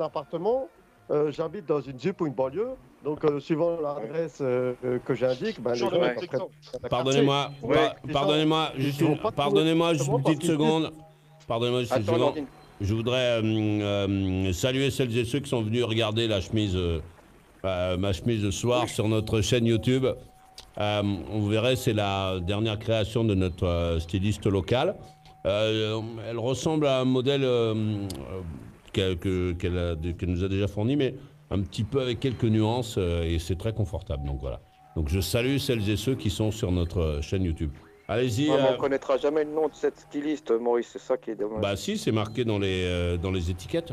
appartement, euh, j'habite dans une ZUP ou une banlieue. Donc, euh, suivant l'adresse euh, euh, que j'indique, ben, les gens. Pardonnez-moi, Ouais. par- Les pardonnez-moi, juste une, pardonnez-moi juste une petite seconde. Pardonnez-moi juste une seconde. Je voudrais euh, euh, saluer celles et ceux qui sont venus regarder la chemise, euh, euh, ma chemise de soir sur notre chaîne YouTube. Euh, on verrait, c'est la dernière création de notre euh, styliste local. Euh, elle ressemble à un modèle euh, euh, qu'elle nous a déjà fourni, mais un petit peu avec quelques nuances euh, et c'est très confortable. Donc voilà. Donc je salue celles et ceux qui sont sur notre euh, chaîne YouTube. Allez-y. Ouais, mais euh, on connaîtra jamais le nom de cette styliste, Maurice, c'est ça qui est dommage. bah si, c'est marqué dans les, euh, dans les étiquettes.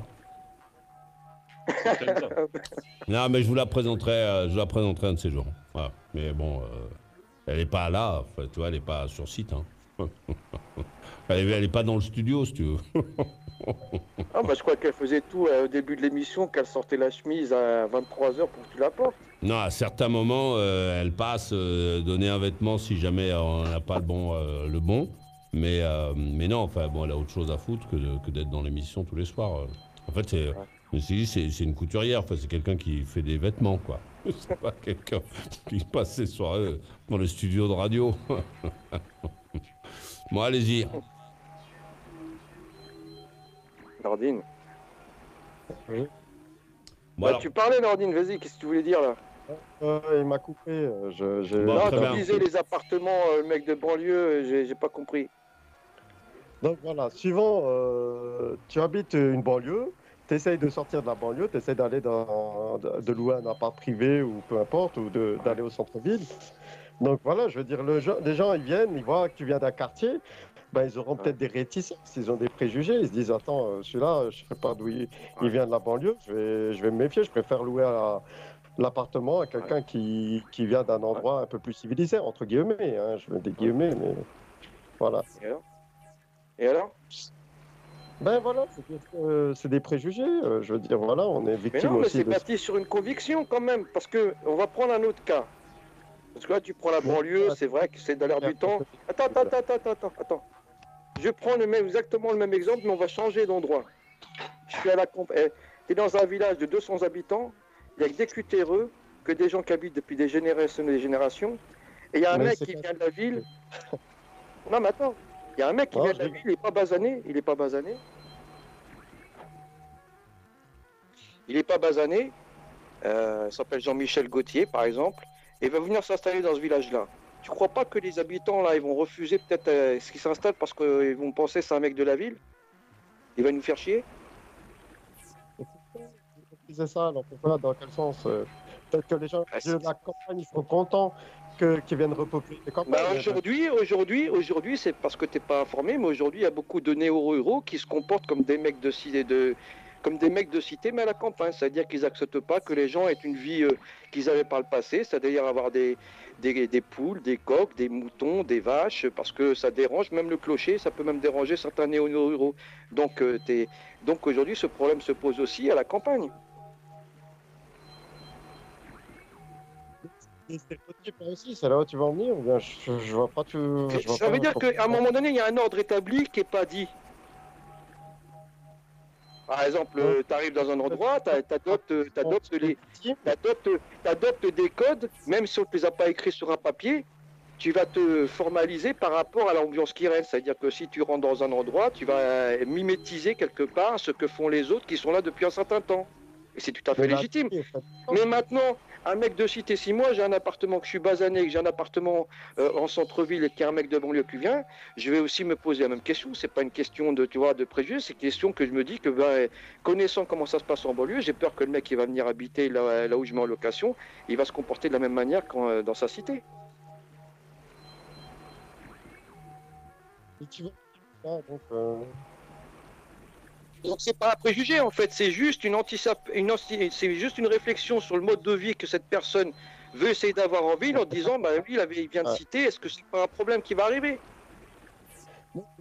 Non, mais je vous la présenterai, euh, je la présenterai un de ces jours. Voilà. Mais bon, elle n'est pas là, tu vois, elle n'est pas sur site. hein. elle n'est pas dans le studio, si tu veux. Ah bah je crois qu'elle faisait tout euh, au début de l'émission, qu'elle sortait la chemise à 23h pour que tu la portes. Non, à certains moments, euh, elle passe euh, donner un vêtement si jamais on n'a pas le bon. euh, le bon. Mais, mais non, enfin, bon, elle a autre chose à foutre que, de- que d'être dans l'émission tous les soirs. En fait, c'est, c'est, c'est une couturière, enfin, c'est quelqu'un qui fait des vêtements, quoi. C'est pas quelqu'un qui passe ses soirées dans les studios de radio. bon, allez-y. Nordine. Oui. Bon, Bah, alors, Tu parlais Nordine, vas-y, qu'est-ce que tu voulais dire là? Euh, il m'a coupé. euh, je, Bon, Non, tu disais les appartements, euh, le mec de banlieue, j'ai pas compris. Donc voilà, suivant, euh, tu habites une banlieue, tu essayes de sortir de la banlieue, tu essayes d'aller dans, de, de louer un appart privé ou peu importe, ou de- d'aller au centre-ville. Donc voilà, je veux dire, le les gens, ils viennent, ils voient que tu viens d'un quartier, ben, ils auront peut-être des réticences, ils ont des préjugés, ils se disent, attends, euh, celui-là, je ne sais pas d'où il, il vient de la banlieue, je vais, je vais me méfier, je préfère louer à- l'appartement à quelqu'un qui, qui vient d'un endroit un peu plus civilisé, entre guillemets, hein, je mets des guillemets, mais voilà. Et alors? Et alors? Ben voilà, c'est des, euh, des préjugés. euh, je veux dire, voilà, on est Mais victime non, mais c'est de. bâti sur une conviction quand même, parce que on va prendre un autre cas. Parce que là, tu prends la banlieue, c'est vrai que c'est dans l'air du temps. Attends, attends, attends, attends, attends, attends. Je prends le même, exactement le même exemple, mais on va changer d'endroit. Je suis à la. Tu es dans un village de 200 habitants, il n'y a que des cutéreux, que des gens qui habitent depuis des générations et des générations. Et il y a un Mais mec qui vient de la ville. Non, mais attends. Il y a un mec qui vient de la ville, il n'est pas basané. Il n'est pas basané. Il n'est pas basané. Euh, il s'appelle Jean-Michel Gauthier, par exemple. Et il va venir s'installer dans ce village-là. Tu crois pas que les habitants, là, ils vont refuser peut-être euh, ce qui s'installe parce qu'ils vont penser que c'est un mec de la ville? Il va nous faire chier? C'est ça, alors pourquoi, dans quel sens euh, Peut-être que les gens Ah, de la campagne, ils sont contents qu'ils viennent repeupler les campagnes. Bah, aujourd'hui, aujourd'hui, aujourd'hui, c'est parce que t'es pas informé, mais aujourd'hui, il y a beaucoup de néo-ruraux qui se comportent comme des mecs de de, comme des mecs de cité, mais à la campagne. C'est-à-dire qu'ils acceptent pas que les gens aient une vie euh, qu'ils avaient par le passé, c'est-à-dire avoir des, des, des poules, des coqs, des moutons, des vaches, parce que ça dérange même le clocher, ça peut même déranger certains néo-ruraux. Donc, euh, donc aujourd'hui, ce problème se pose aussi à la campagne. Aussi, c'est là où tu vas en venir je, je vois pas tout. je vois Ça pas veut dire qu'à un moment donné, il y a un ordre établi qui n'est pas dit. Par exemple, tu arrives dans un endroit, tu adoptes, t'adoptes des codes, même si on ne les a pas écrits sur un papier, tu vas te formaliser par rapport à l'ambiance qui reste. C'est-à-dire que si tu rentres dans un endroit, tu vas mimétiser quelque part ce que font les autres qui sont là depuis un certain temps. Et c'est tout à fait légitime. Mais maintenant, un mec de cité, si moi j'ai un appartement, que je suis basané, que j'ai un appartement euh, en centre-ville et qu'il y a un mec de banlieue qui vient, je vais aussi me poser la même question. C'est pas une question de, tu de préjugés, c'est une question que je me dis que, ben, connaissant comment ça se passe en banlieue, j'ai peur que le mec qui va venir habiter là, où je mets en location, il va se comporter de la même manière qu'en, euh, dans sa cité. Donc c'est pas un préjugé en fait, c'est juste une anti une anti- c'est juste une réflexion sur le mode de vie que cette personne veut essayer d'avoir en ville en disant bah lui il, avait, il vient de citer, est-ce que c'est pas un problème qui va arriver?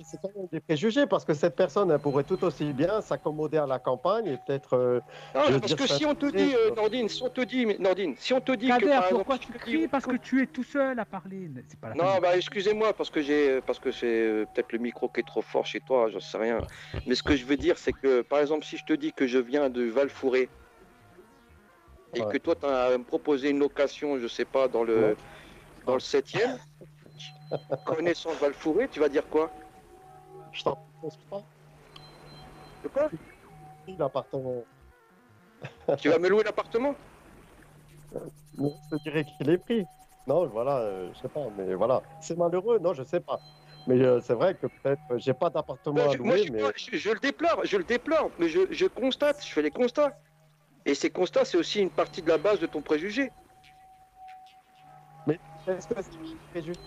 C'est quand même des préjugés parce que cette personne elle pourrait tout aussi bien s'accommoder à la campagne et peut-être. euh, parce dire, que si on te dit, euh, Nordine, si on te dit, Nordine, si on te dit que par pourquoi tu cries dis- Parce que tu es tout seul à parler. C'est pas la peine. Non, bah excusez-moi parce que j'ai, parce que c'est euh, peut-être le micro qui est trop fort chez toi, j'en sais rien. Mais ce que je veux dire, c'est que par exemple, si je te dis que je viens de Valfouré et Ouais. que toi tu as proposé une location, je sais pas, dans le Ouais. dans le 7e, connaissant Valfouré, tu vas dire quoi? Je t'en propose pas De quoi l'appartement. Tu vas me louer l'appartement? Non, je te dirais qu'il est pris. Non, voilà, euh, je sais pas, mais voilà. C'est malheureux, non, je sais pas. Mais euh, c'est vrai que peut-être euh, j'ai pas d'appartement à je, moi, je louer, mais je- je le déplore, je le déplore, mais je, je constate, je fais les constats. Et ces constats, c'est aussi une partie de la base de ton préjugé. est-ce que c'est préjugé?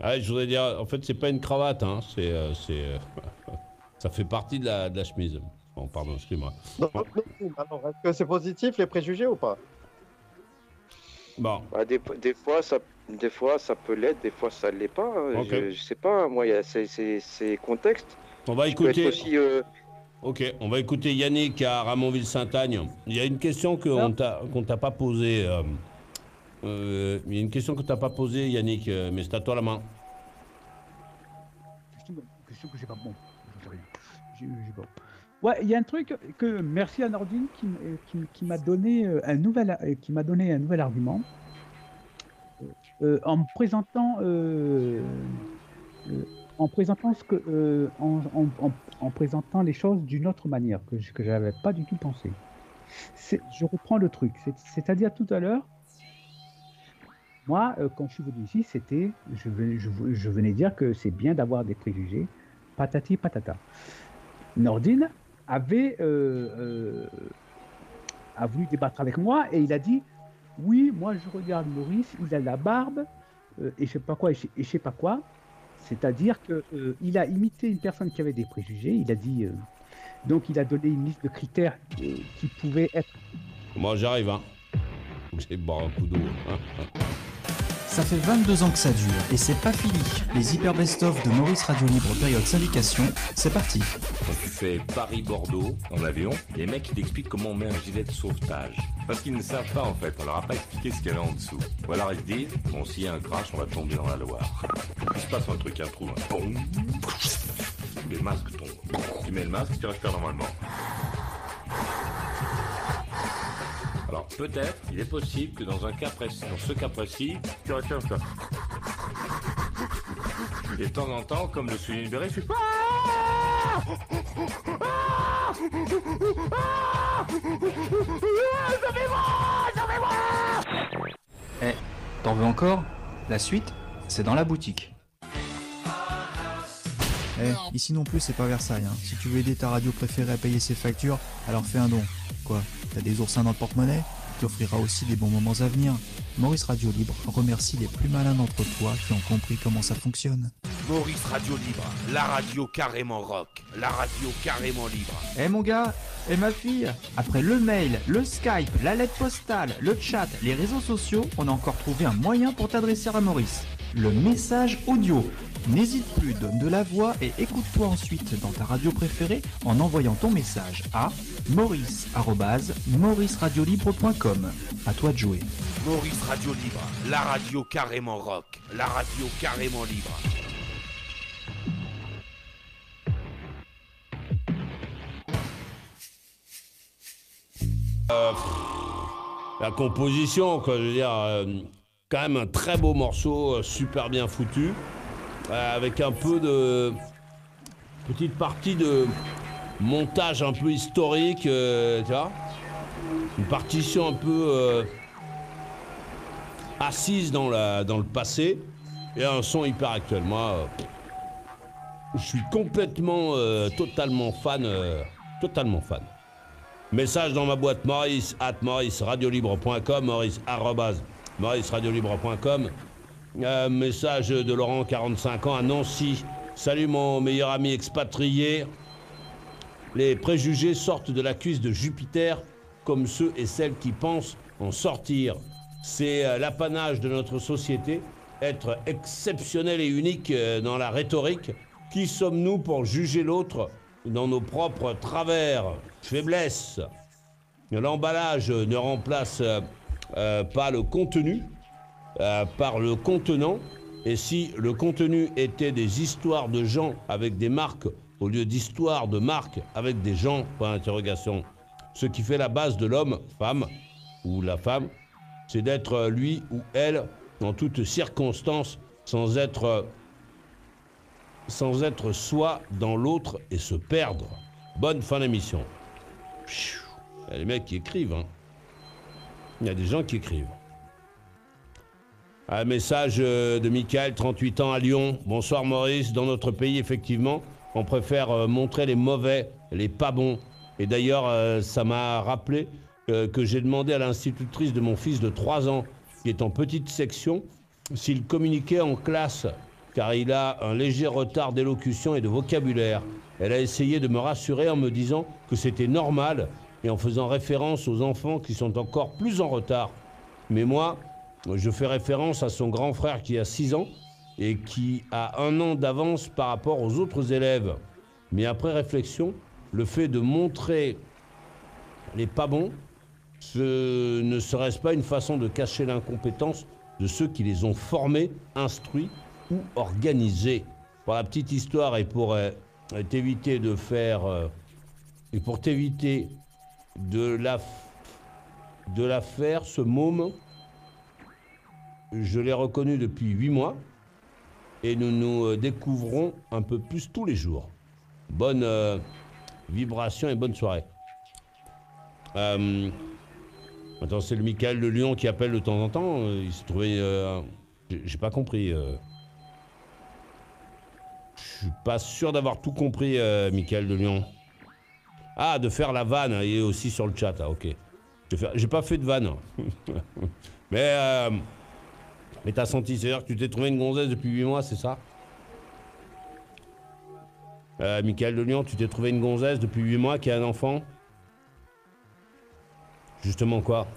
Ah, je voudrais dire, en fait, c'est pas une cravate, hein, c'est, euh, c'est, euh, ça fait partie de la, de la chemise. Bon, pardon, excuse-moi. Non, non, non, Alors, est-ce que c'est positif les préjugés ou pas? Bon, Bah, des, des fois, ça, des fois, ça peut l'être, des fois, ça ne l'est pas. hein. Ok. Je, je sais pas, moi, il y a- c'est- c'est c'est contexte. on va écouter. aussi, euh, Ok, on va écouter Yannick à Ramonville-Saint-Agne. Il y a une question que on t'a- qu'on t'a pas posée. Euh, y a une question que t'as pas posée, Yannick, euh, mais c'est à toi la main. Question, question que j'ai pas bon. Je sais rien. Ouais, il y a un truc que merci à Nordine qui, euh, m'a donné euh, un nouvel qui m'a donné un nouvel argument en présentant en présentant ce que en, en- en- en présentant les choses d'une autre manière que que j'avais pas du tout pensé. Je reprends le truc, C'est- c'est-à-dire tout à l'heure. Moi, euh, quand je suis venu ici, c'était, je je, venais dire que c'est bien d'avoir des préjugés, patati patata. Nordine avait euh, euh, a voulu débattre avec moi et il a dit oui, moi je regarde Maurice, il a la barbe et je sais pas quoi et je, sais pas quoi. C'est-à-dire que euh, il a imité une personne qui avait des préjugés. Il a dit donc il a donné une liste de critères qui pouvaient être Moi, j'arrive, hein. J'aille boire un coup d'eau. Hein. Ça fait 22 ans que ça dure et c'est pas fini. Les hyper best-of de Maurice Radio Libre période syndication, c'est parti. Quand tu fais Paris-Bordeaux en avion, les mecs ils t'expliquent comment on met un gilet de sauvetage. Parce qu'ils ne savent pas en fait, on leur a pas expliqué ce qu'il y avait en dessous. Ou alors ils se disent, bon s'il y a un crash, on va tomber dans la Loire. Il se passe un truc, un trou, un les masques tombent. Tu mets le masque, tu respires normalement. Alors peut-être, il est possible que dans un cas précis, dans ce cas précis, tu respires ça. Et de temps en temps, comme le souligne libéré, je suis Eh, t'en veux encore? La suite, c'est dans la boutique. Eh, ici non plus c'est pas Versailles. hein. Si tu veux aider ta radio préférée à payer ses factures, alors fais un don. Quoi? T'as des oursins dans le porte-monnaie Tu offriras aussi des bons moments à venir. Maurice Radio Libre remercie les plus malins d'entre toi qui ont compris comment ça fonctionne. Maurice Radio Libre, la radio carrément rock, la radio carrément libre. Eh mon gars, et ma fille Après le mail, le Skype, la lettre postale, le chat, les réseaux sociaux, on a encore trouvé un moyen pour t'adresser à Maurice. Le message audio. N'hésite plus, donne de la voix et écoute-toi ensuite dans ta radio préférée en envoyant ton message à maurice.mauriceradiolibre.com. À toi de jouer. Maurice Radio Libre, la radio carrément rock, la radio carrément libre. La composition, quoi, je veux dire, euh, quand même un très beau morceau, euh, super bien foutu, euh, avec un peu de petite partie de montage un peu historique, euh, tu vois, une partition un peu assise dans, la, dans le passé et un son hyper actuel. Moi, je suis complètement, totalement fan, totalement fan. Message dans ma boîte maurice at maurice arrobase mauriceradiolibre.com. Euh, message de Laurent, 45 ans, à Nancy. Salut mon meilleur ami expatrié. Les préjugés sortent de la cuisse de Jupiter comme ceux et celles qui pensent en sortir. C'est euh, l'apanage de notre société être exceptionnel et unique euh, dans la rhétorique, qui sommes-nous pour juger l'autre dans nos propres travers, faiblesses L'emballage ne remplace euh, euh, pas le contenu euh, par le contenant. Et si le contenu était des histoires de gens avec des marques au lieu d'histoires de marques avec des gens, point d'interrogation, ce qui fait la base de l'homme, femme ou la femme, c'est d'être lui ou elle en toutes circonstances sans être sans être soi dans l'autre et se perdre. Bonne fin d'émission. A des mecs qui écrivent. hein. Il y a des gens qui écrivent. Un message euh, de Michael, 38 ans à Lyon. Bonsoir Maurice. Dans notre pays, effectivement, on préfère euh, montrer les mauvais, les pas bons. Et d'ailleurs, euh, ça m'a rappelé que j'ai demandé à l'institutrice de mon fils de 3 ans, qui est en petite section, s'il communiquait en classe, car il a un léger retard d'élocution et de vocabulaire. Elle a essayé de me rassurer en me disant que c'était normal et en faisant référence aux enfants qui sont encore plus en retard. Mais moi, je fais référence à son grand frère qui a 6 ans et qui a un an d'avance par rapport aux autres élèves. Mais après réflexion, le fait de montrer les pas bons, ce ne serait-ce pas une façon de cacher l'incompétence de ceux qui les ont formés, instruits ou organisés Pour la petite histoire et pour euh, t'éviter de faire... euh, et pour t'éviter de la, de la faire, ce môme, je l'ai reconnu depuis huit mois et nous nous euh, découvrons un peu plus tous les jours. Bonne euh, vibration et bonne soirée. Euh, attends, c'est le Michael de Lyon qui appelle de temps en temps. euh, Il s'est trouvé. euh, j'ai- pas compris. Je suis pas sûr d'avoir tout compris, Michael de Lyon. Ah, de faire la vanne, il est aussi sur le chat, ah, ok. J'ai pas fait de vanne. mais euh, mais t'as senti, c'est-à-dire que tu t'es trouvé une gonzesse depuis 8 mois, c'est ça? Euh, Michael de Lyon, tu t'es trouvé une gonzesse depuis 8 mois qui a un enfant? Justement quoi?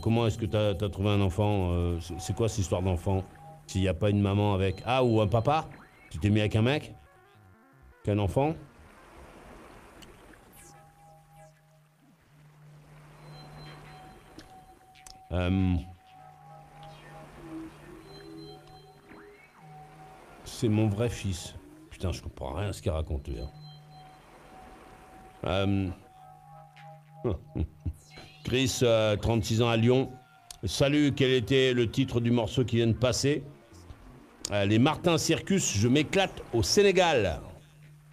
Comment est-ce que t'as as trouvé un enfant euh, C'est quoi cette histoire d'enfant? S'il n'y a pas une maman avec... Ah, ou un papa? Tu t'es mis avec un mec? Qu'un enfant? Euh, C'est mon vrai fils. Putain, je comprends rien à ce qu'il raconte, hein. Euh, Chris, euh, 36 ans à Lyon. Salut, quel était le titre du morceau qui vient de passer? Euh, Les Martins Circus, je m'éclate au Sénégal.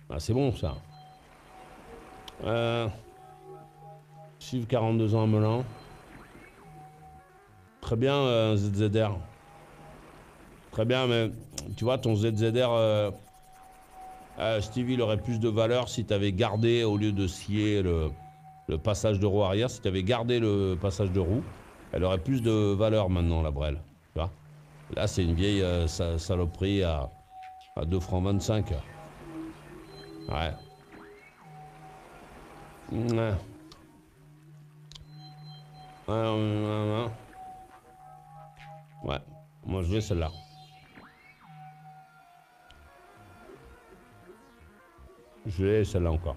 Ah, c'est bon, ça. Euh, Chiv, 42 ans à Melun. Très bien, euh, ZZR. Très bien, mais tu vois, ton ZZR, euh, euh, Stevie, il aurait plus de valeur si tu avais gardé, au lieu de scier le, passage de roue arrière, si tu avais gardé le passage de roue, elle aurait plus de valeur maintenant, la Brel. Tu vois Là, c'est une vieille sa- saloperie à, à 2 francs 25. Ouais. Ouais. Ouais, ouais, ouais, ouais. Ouais, moi je vais celle-là. Je vais celle-là encore.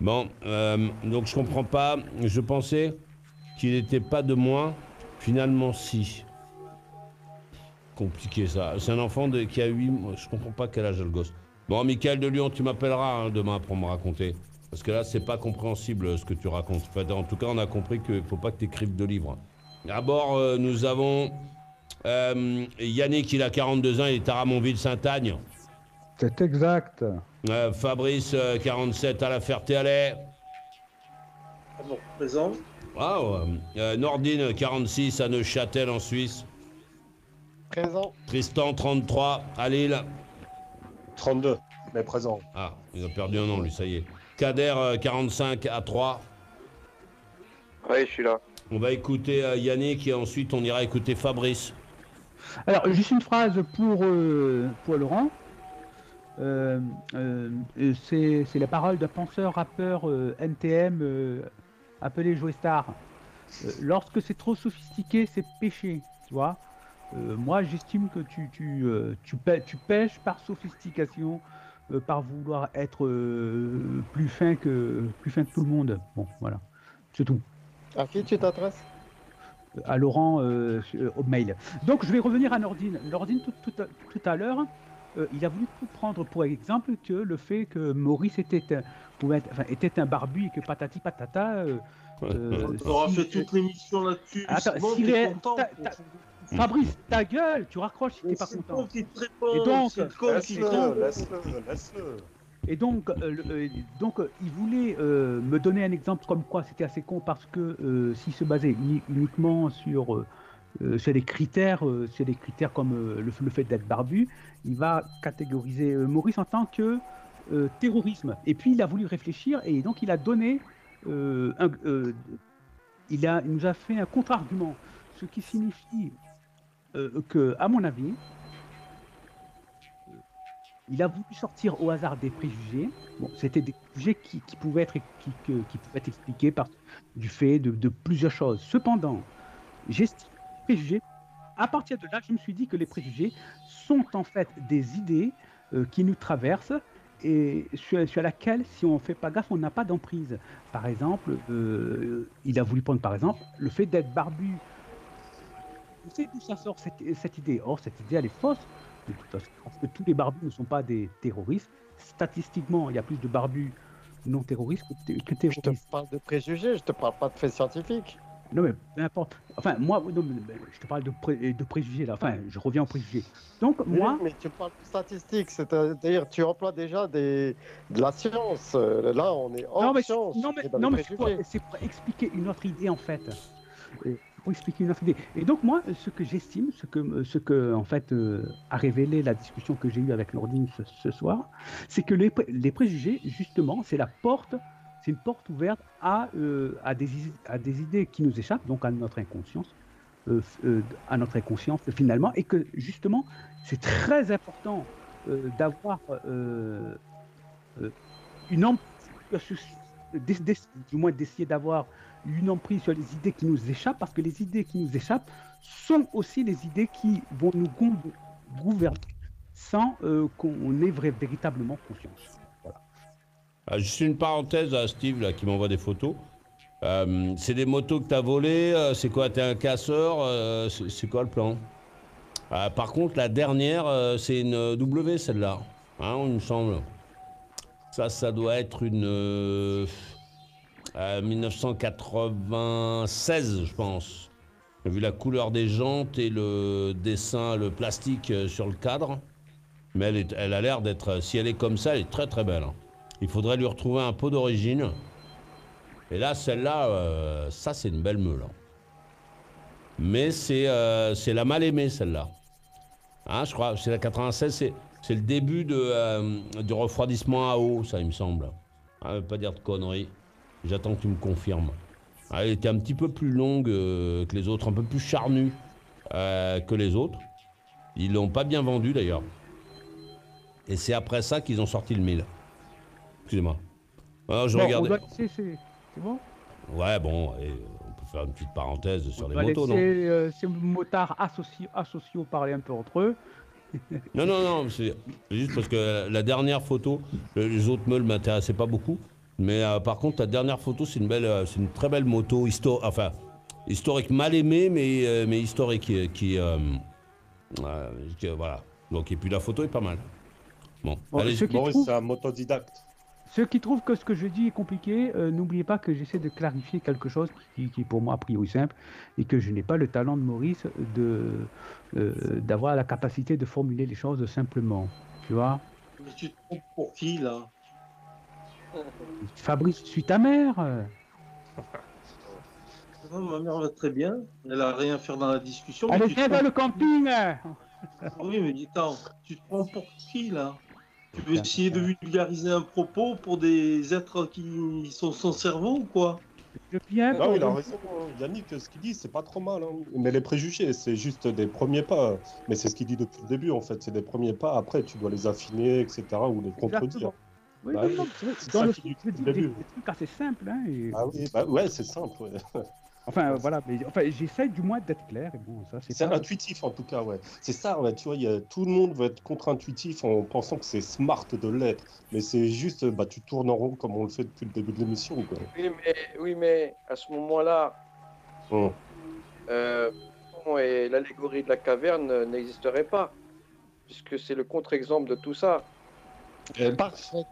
Bon, euh, donc je comprends pas. Je pensais qu'il n'était pas de moi. Finalement, si. Compliqué ça. C'est un enfant qui a 8 mois. Je comprends pas quel âge a le gosse. Bon, Michael de Lyon, tu m'appelleras hein, demain pour me raconter. Parce que là, c'est pas compréhensible ce que tu racontes. En tout cas, on a compris qu'il faut pas que tu écrives de livres. D'abord, euh, nous avons euh, Yannick, il a 42 ans, il est à Ramonville-Saint-Agne. C'est exact. Euh, Fabrice, euh, 47 à la Ferté-Alais. Bon, présent. Ah. Euh, Nordine, 46 à Neuchâtel en Suisse. Présent. Tristan, 33 à Lille. 32, mais présent. Ah, il a perdu un nom, lui, ça y est. Kader, euh, 45 à 3. Oui, je suis là. On va écouter euh, Yannick et ensuite on ira écouter Fabrice. Alors, juste une phrase pour, euh, pour Laurent. Euh, euh, c'est la parole d'un penseur rappeur NTM appelé Joe Star. Lorsque c'est trop sophistiqué, c'est péché, tu vois. Moi, j'estime que tu, tu, tu, pê- tu pêches par sophistication, par vouloir être plus fin que plus fin que tout le monde. Bon, voilà, c'est tout. À qui tu t'adresses? À Laurent euh, sur- au mail. Donc, je vais revenir à Nordine. Nordine, tout, tout à, tout à l'heure, euh, il a voulu prendre pour exemple que le fait que Maurice était un, pouvait être- enfin, était un barbu et que patati patata. euh, euh, On aura si- fait toute l'émission là-dessus. Attends, c'est bon, si t'es ré- content ta- ta- Fabrice, ta gueule, tu raccroches si t'es pas content. Et donc, laisse-le, laisse-le. Et donc, euh, euh, donc euh, il voulait me donner un exemple comme quoi c'était assez con parce que s'il se basait uni- uniquement sur, sur des critères, sur des critères comme le, le fait d'être barbu, il va catégoriser Maurice en tant que terrorisme. Et puis il a voulu réfléchir et donc il a donné, un- il, a, nous a fait un contre-argument, ce qui signifie que, à mon avis, il a voulu sortir au hasard des préjugés. C'était des préjugés qui, pouvaient être, expliqués par du fait de, plusieurs choses. Cependant, j'estime les préjugés. À partir de là, je me suis dit que les préjugés sont en fait des idées euh, qui nous traversent et sur, laquelle, si on ne fait pas gaffe, on n'a pas d'emprise. Par exemple, euh, il a voulu prendre par exemple le fait d'être barbu. Vous savez d'où ça sort cette, cette idée Or, cette idée, elle est fausse. Façon, parce que tous les barbus ne sont pas des terroristes. Statistiquement, il y a plus de barbus non terroristes que, que Je te terroristes. parle de préjugés, je te parle pas de faits scientifiques. Non, mais peu importe. Enfin, moi, non, je te parle de, pré- de préjugés là. Enfin, je reviens aux préjugés. Donc, moi, Oui, mais tu parles de statistiques, c'est-à-dire tu emploies déjà des, de la science. Euh, Là, on est hors non, mais, science. non, on mais, non, mais c'est pour, c'est expliquer une autre idée en fait. Euh, Pour expliquer une autre idée. Et donc moi, ce que j'estime, ce que, ce que en fait euh, a révélé la discussion que j'ai eue avec Nordine ce, soir, c'est que les, pré- les préjugés, justement, c'est la porte, c'est une porte ouverte à, euh, à, des, à des idées qui nous échappent, donc à notre inconscience, euh, euh, à notre inconscience finalement, et que justement, c'est très important euh, d'avoir euh, euh, une d'ess- du moins d'essayer d'avoir une emprise sur les idées qui nous échappent, parce que les idées qui nous échappent sont aussi les idées qui vont nous gou- gouverner sans euh, qu'on ait véritablement conscience. Voilà. Ah, juste une parenthèse à Steve là, qui m'envoie des photos. Euh, c'est des motos que tu as volées, euh, c'est quoi T'es un casseur c'est quoi le plan? Ah, Par contre, la dernière, c'est une W celle-là, hein, il me semble. Ça, ça doit être une euh, euh, 1996, je pense. Vu la couleur des jantes et le dessin, le plastique euh, sur le cadre. Mais elle, a l'air d'être, si elle est comme ça, elle est très très belle. hein. Il faudrait lui retrouver un pot d'origine. Et là, celle-là, euh, ça c'est une belle meule. hein. Mais c'est euh, c'est la mal aimée, celle-là. Hein, je crois, c'est la 96, c'est le début euh, du refroidissement à eau, ça il me semble. Ah, je veux pas dire de conneries. J'attends que tu me confirmes. Ah, Elle était un petit peu plus longue euh, que les autres, un peu plus charnue euh, que les autres. Ils l'ont pas bien vendu d'ailleurs. Et c'est après ça qu'ils ont sorti le 1000. Excusez-moi. Alors, je Bon, on regardais. doit laisser, c'est c'est bon? Ouais, bon, et on peut faire une petite parenthèse sur les motos, non? laisser euh, ces motards asociaux, asociaux parler un peu entre eux. Non, non, non, c'est juste parce que la dernière photo, les autres meules m'intéressaient pas beaucoup. Mais euh, par contre, la dernière photo, c'est une belle, euh, c'est une très belle moto, histo enfin, historique mal aimée, mais, euh, mais historique, qui, euh, euh, euh, voilà. Donc, et puis la photo est pas mal. Bon, allez, Maurice, trouvent- c'est un motodidacte. Ceux qui trouvent que ce que je dis est compliqué, euh, n'oubliez pas que j'essaie de clarifier quelque chose qui, qui est pour moi a priori simple et que je n'ai pas le talent de Maurice de euh, d'avoir la capacité de formuler les choses simplement. Tu vois? Mais tu te trompes pour qui, là? Fabrice, je suis ta mère. Non, Ma mère va très bien. Elle a rien à faire dans la discussion. mais Allez, viens dans le camping. Oui, mais attends, tu te prends pour qui, là? Tu veux essayer de vulgariser un propos pour des êtres qui sont sans cerveau ou quoi? Je viens. Non, il a raison. hein. Yannick, ce qu'il dit, c'est pas trop mal. hein. Mais les préjugés, c'est juste des premiers pas. Mais c'est ce qu'il dit depuis le début, en fait. C'est des premiers pas. Après, tu dois les affiner, etc. ou les contredire. Exactement. Oui, Bah non, c'est dans le je dis des, des trucs assez simples. Hein, et- Ah oui, bah ouais, c'est simple. ouais. Enfin, voilà, mais enfin, j'essaie du moins d'être clair. Et bon, ça, c'est C'est pas- intuitif en tout cas, ouais. C'est ça, ouais, tu vois, il y a, tout le monde veut être contre-intuitif en pensant que c'est smart de l'être. Mais c'est juste, bah, tu tournes en rond comme on le fait depuis le début de l'émission, quoi. Oui, mais, oui, mais à ce moment-là, Hum. euh, et l'allégorie de la caverne n'existeraient pas, puisque c'est le contre-exemple de tout ça. Parfait.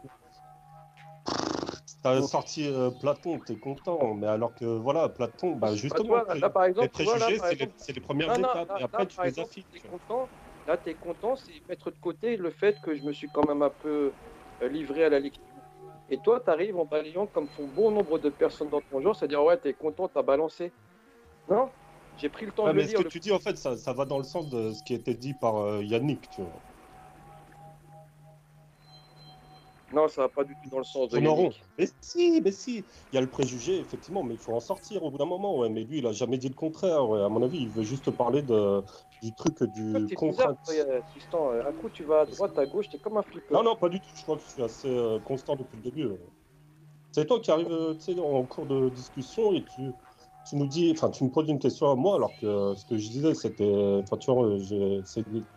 T'as sorti euh, Platon, t'es content, mais alors que voilà, Platon, bah justement, Bah, toi, là, par exemple, les préjugés, c'est les, exemple- c'est les premières Non, non, étapes, là- et après tu les affiches. Là, tu es content, c'est mettre de côté le fait que je me suis quand même un peu euh, livré à la lecture. Et toi, tu arrives en balayant comme font bon nombre de personnes dans ton genre, c'est-à-dire, ouais, tu es content, tu as balancé. Non? J'ai pris le temps Ouais, de le mais ce lire. que le- tu dis, en fait, ça, ça va dans le sens de ce qui été dit par euh, Yannick, tu vois. Non, ça va pas du tout dans le sens de rond. Mais si, mais si, il y a le préjugé, effectivement, mais il faut en sortir au bout d'un moment, ouais. Mais lui, il a jamais dit le contraire, ouais. À mon avis, il veut juste parler de, du truc du contrainte. toi, euh. Euh, Un coup, tu vas à droite, à gauche, t'es comme un flipper. Non, non, pas du tout. Je crois que je suis assez euh, constant depuis le début. ouais. C'est toi qui arrives tu sais, en cours de discussion et tu, tu nous dis, enfin, tu me poses une question à moi alors que euh, ce que je disais, c'était, enfin, tu vois,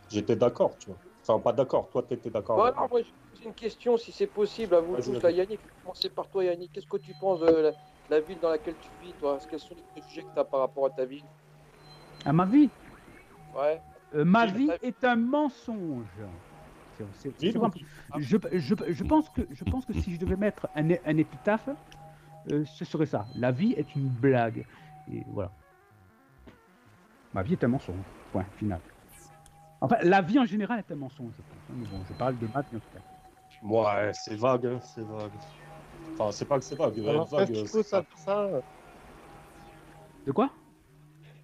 j'étais d'accord, tu vois. Enfin, pas d'accord. Toi, t'étais d'accord. Bon, avec poser une question, si c'est possible, à vous tous. Là, Yannick, commencer par toi, Yannick. Qu'est-ce que tu penses de la, la ville dans laquelle tu vis, toi? Quels sont les préjugés que tu as par rapport à ta ville? À ma vie, Ouais. Euh, ma Oui, vie est un mensonge. Je, je, je pense que, je pense que si je devais mettre un, un épitaphe, euh, ce serait ça. La vie est une blague. Et voilà. Ma vie est un mensonge. Point final. Enfin, la vie en général est un mensonge, je pense. hein, Mais bon, je parle de ma vie en tout cas. Ouais, c'est vague, hein, c'est vague. Enfin, c'est pas que c'est vague. Alors, vague qu'est-ce qui te pousse à dire ça De quoi?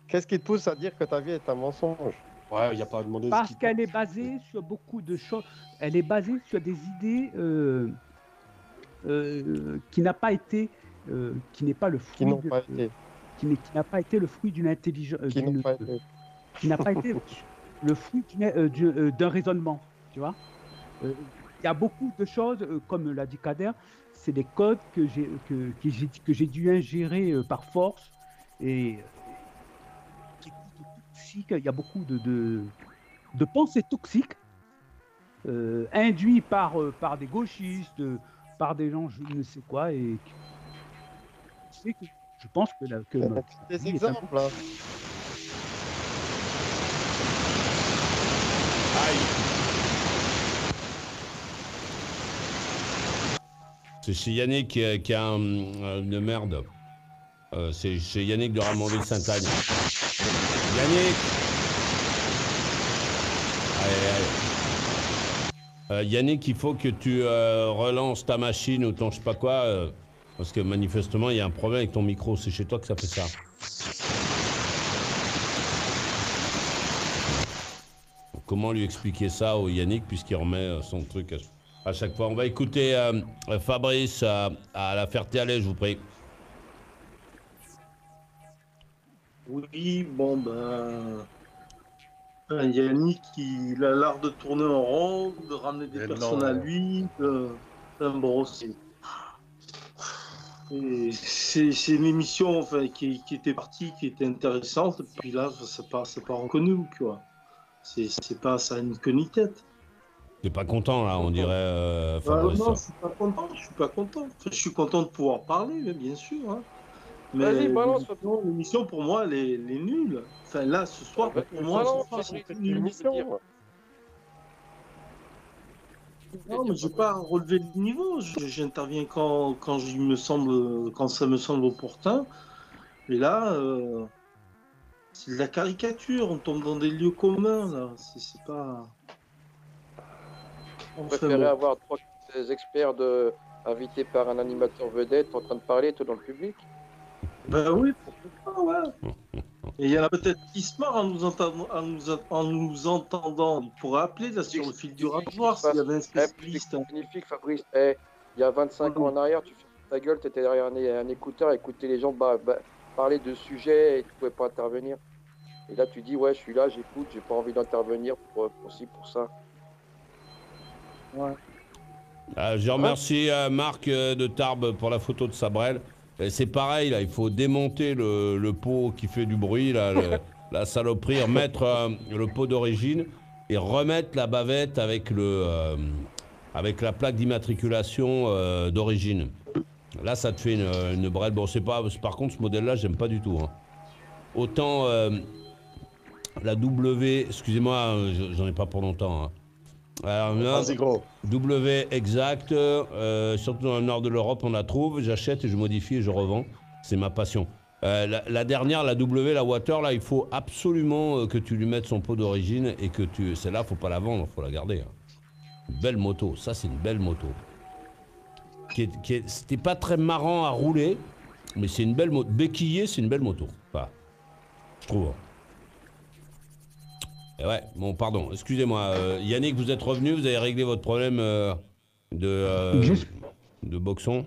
Qu'est-ce qui te pousse à dire que ta vie est un mensonge? Ouais, il n'y a pas à demander. ce Parce qu'elle est basée sur beaucoup de choses. Elle est basée sur des idées euh, euh, qui n'a pas été, euh, qui n'est pas le fruit, Qui n'ont de- pas été. qui n'est- qui n'a pas été le fruit d'une intelligence, Qui n'ont pas été. qui n'a pas été le fruit d'un raisonnement, tu vois? Il y a beaucoup de choses, euh, comme l'a dit Kader, c'est des codes que j'ai que, que j'ai que j'ai dû ingérer euh, par force et euh, toxiques. Il y a beaucoup de de, de pensées toxiques euh, induites par par des gauchistes, par des gens je ne sais quoi et je pense que, la, que ma- Des exemples. hein. C'est Yannick qui a, un- euh, une merde. Euh, c'est Yannick de Ramondé de Saint-Agne. Yannick Allez. Euh, Yannick, il faut que tu relances ta machine ou ton je sais pas quoi. parce que manifestement, il y a un problème avec ton micro. C'est chez toi que ça fait ça. Comment lui expliquer ça au Yannick puisqu'il remet son truc à, à chaque fois On va écouter euh, euh, Fabrice à, à la Ferté-Alais, je vous prie. Oui, bon, ben. Yannick, il a l'art de tourner en rond, de ramener des Mais personnes non. à lui. De... Bon, c'est. Une émission enfin, qui, qui était partie, qui était intéressante, puis là, c'est pas, pas reconnu, quoi. C'est c'est pas, ça n'a que ni tête. T'es pas content là, on dirait euh, Ah, Fabrice. non, je suis pas content, je suis pas content. Enfin, je suis content de pouvoir parler, bien sûr. hein. Mais l'émission- pour moi, elle est, elle est nulle. Enfin, là, ce soir, Bah, pour moi, c'est une nul. émission. Non, mais j'ai pas relevé le niveau. J'interviens quand, quand il me semble, quand ça me semble opportun. Mais là, euh, c'est de la caricature. On tombe dans des lieux communs. Là, c'est pas. On préférait avoir trois experts de... invités par un animateur vedette en train de parler, tout dans le public. Ben oui, pourquoi pas, ouais. Et il y en a peut-être qui se marrent en nous entendant. En nous, en nous entendant. Il pourrait appeler là sur le fil du rasoir s'il y avait un spécialiste. c'est magnifique, Fabrice. Eh, il y a 25 ans en arrière, tu fermes ta gueule, tu étais derrière un, un écouteur, écouter les gens bah, bah, parler de sujets et tu pouvais pas intervenir. Et là, tu dis, ouais, je suis là, j'écoute, j'ai pas envie d'intervenir pour, pour ci, pour ça. Euh, je remercie euh, Marc euh, de Tarbes pour la photo de Sabrel. Et c'est pareil, là, il faut démonter le, le pot qui fait du bruit, là, le- la saloperie, remettre euh, le pot d'origine et remettre la bavette avec, le, avec la plaque d'immatriculation d'origine. Là, ça te fait une, une brelle. Bon, c'est pas. Par contre, ce modèle-là, j'aime pas du tout. hein. Autant la W, excusez-moi, je- j'en ai pas pour longtemps. hein. Alors, là. W exact, euh, surtout dans le nord de l'Europe, on la trouve. J'achète je modifie et je revends. C'est ma passion. Euh, la, la dernière, la W, la Water, là, il faut absolument euh, que tu lui mettes son pot d'origine et que tu. Celle-là, faut pas la vendre, faut la garder. hein. Une Belle moto, ça c'est une belle moto. Qui est- qui est- C'était pas très marrant à rouler, mais c'est une belle moto. Béquillé, c'est une belle moto. Enfin, je trouve. Et ouais, bon, pardon, excusez-moi. euh, Yannick, vous êtes revenu, vous avez réglé votre problème euh, de, euh, de boxon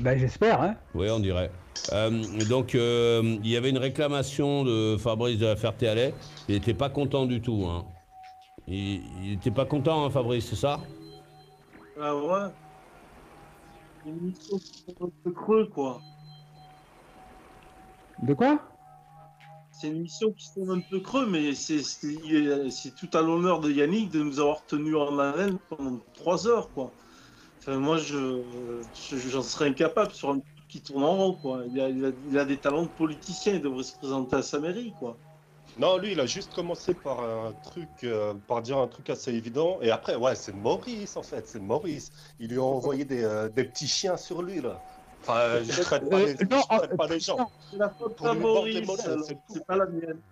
Ben, j'espère, hein. Oui, on dirait. Euh, donc, euh, il y avait une réclamation de Fabrice de la Ferté-Alais. Il n'était pas content du tout. Hein. Il n'était pas content, hein, Fabrice, c'est ça? Ah ouais? Une mission qui est un peu creux, quoi. De quoi? C'est une mission qui sonne un peu creux, mais c'est tout à l'honneur de Yannick de nous avoir tenus en haleine pendant trois heures, quoi. Moi, je je- j'en serais incapable sur un truc qui tourne en rond, quoi. Il a, des talents de politicien, il devrait se présenter à sa mairie, quoi. Non, lui, il a juste commencé par un truc, euh, par dire un truc assez évident. Et après, ouais, c'est Maurice, en fait, c'est Maurice. Il lui a envoyé des, euh, des petits chiens sur lui, là. Enfin, euh, je traite pas les, je non, traite euh, pas les gens. C'est la faute Pour à Maurice, c'est pas la mienne.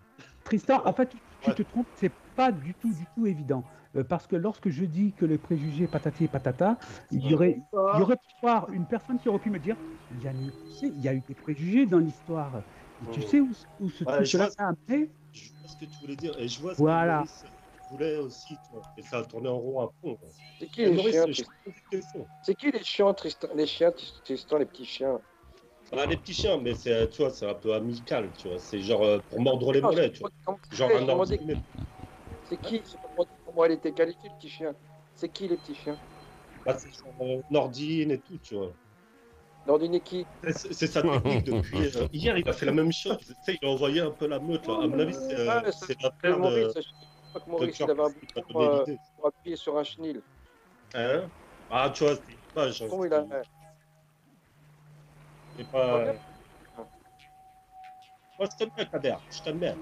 Tristan, en fait, tu, tu Ouais. te trompes, c'est pas du tout, du tout évident. Euh, parce que lorsque je dis que les préjugés patati et patata, il y aurait, il y aurait pu voir une personne qui aurait pu me dire Yannick, tu sais, il y a eu des préjugés dans l'histoire. Tu sais où, où ce Ouais, truc-là a amené Je vois ce que tu voulais dire. Et je vois ce Voilà. que Maurice voulait aussi, tu vois. Et ça a tourné en rond à fond. C'est qui les chiens. C'est qui les chiens, Tristan Les chiens, Tristan, les petits chiens? Ah, les petits chiens, mais c'est, tu vois, c'est un peu amical, tu vois. C'est genre euh, pour mordre les mollets, tu vois. Genre un. C'est qui demandé comment elle était qualifiée, le petit chien. C'est qui les petits chiens? Bah, c'est genre euh, Nordine et tout, tu vois. Nordine et qui? C'est c'est sa technique depuis. euh, hier, il a fait la même chose. Tu sais, il a envoyé un peu la meute. Là. À mon avis, c'est euh, c'est la paire de, Pas que Maurice il avait un bouton donné euh, pour appuyer sur un chenil. Hein? Ah, tu vois, c'est pas. genre, Comment il a c'est pas. Moi, je t'aime bien, Kader. Je t'aime bien.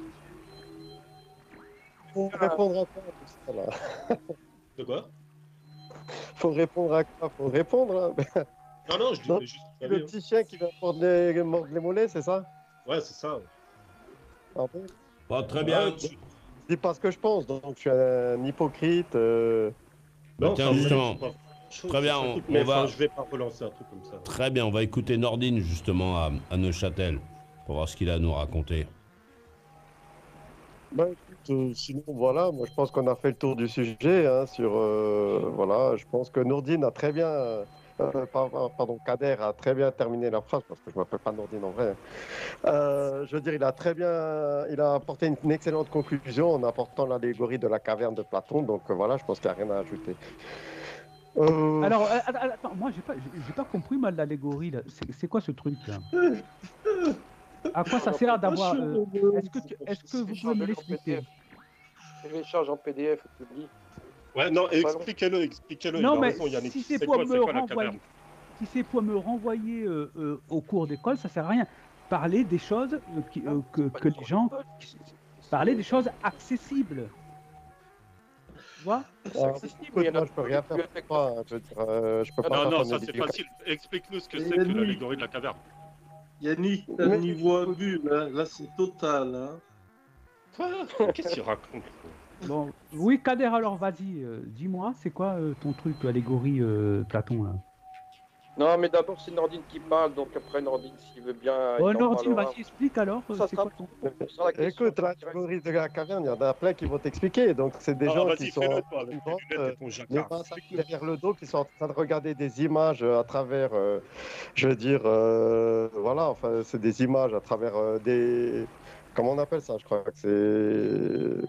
Faut répondre à quoi tout ça, là De quoi? Faut répondre à quoi? Faut répondre. hein. Non, non, je dis Non, juste. Le petit chien qui va mordre les, mordre les mollets, c'est ça? Ouais, c'est ça. Ah bon Bon, Très bien. Ouais, tu- dis pas ce que je pense, donc je suis un hypocrite. euh, Bah, Non, tiens, justement. pas. Très bien, on- va- enfin, Je vais pas relancer un truc comme ça. Très bien, on va écouter Nordine justement à, à Neuchâtel pour voir ce qu'il a à nous raconter. Bah, écoute, euh, sinon, voilà, moi je pense qu'on a fait le tour du sujet. hein, sur, euh, voilà, je pense que Nourdine a très bien, euh, par- pardon, Kader a très bien terminé la phrase, parce que je ne m'appelle pas Nourdine en vrai. Euh, je veux dire, il a très bien, il a apporté une, une excellente conclusion en apportant l'allégorie de la caverne de Platon. Donc euh, voilà, je pense qu'il n'y a rien à ajouter. Euh, Alors, euh, attends, moi, j'ai pas, j'ai pas compris mal l'allégorie. là. C'est c'est quoi ce truc là? À quoi ça sert d'avoir euh, Est-ce que, tu- est-ce que vous pouvez me l'expliquer? Télécharge en PDF et publie. Ouais, non, expliquez-le, expliquez-le. Non, mais raison, Yannick. si c'est pour quoi, me quoi renvoyer, si c'est pour me renvoyer euh, euh, au cours d'école, ça sert à rien. Parler des choses euh, qui- euh, que, que les gens, parler des choses accessibles. Tu vois? C'est accessible, moi, je peux rien faire pour toi. je veux dire, je peux pas Non, non, ça c'est facile. Explique-nous ce que c'est que l'allégorie de la caverne. Yannick, t'as le niveau abus, là, là c'est total. Hein. Quoi? Qu'est-ce qu'il raconte Bon, oui, Kader, alors vas-y, euh, dis-moi, c'est quoi euh, ton truc, allégorie euh, Platon là? Non, mais d'abord c'est Nordine qui parle, donc après Nordine s'il veut bien. Oh, il en Nordine, parlera. vas-y, explique alors. Ça c'est sera quoi ton- la question Écoute, la directe. théorie de la caverne, il y en a plein qui vont t'expliquer. Donc, c'est des gens qui sont fais-le toi, avec qui tes vont, lunettes et ton les jacquard. mains derrière le dos, qui sont en train de regarder des images à travers, euh, je veux dire, euh, voilà, enfin, c'est des images à travers euh, des. Comment on appelle ça Je crois que c'est.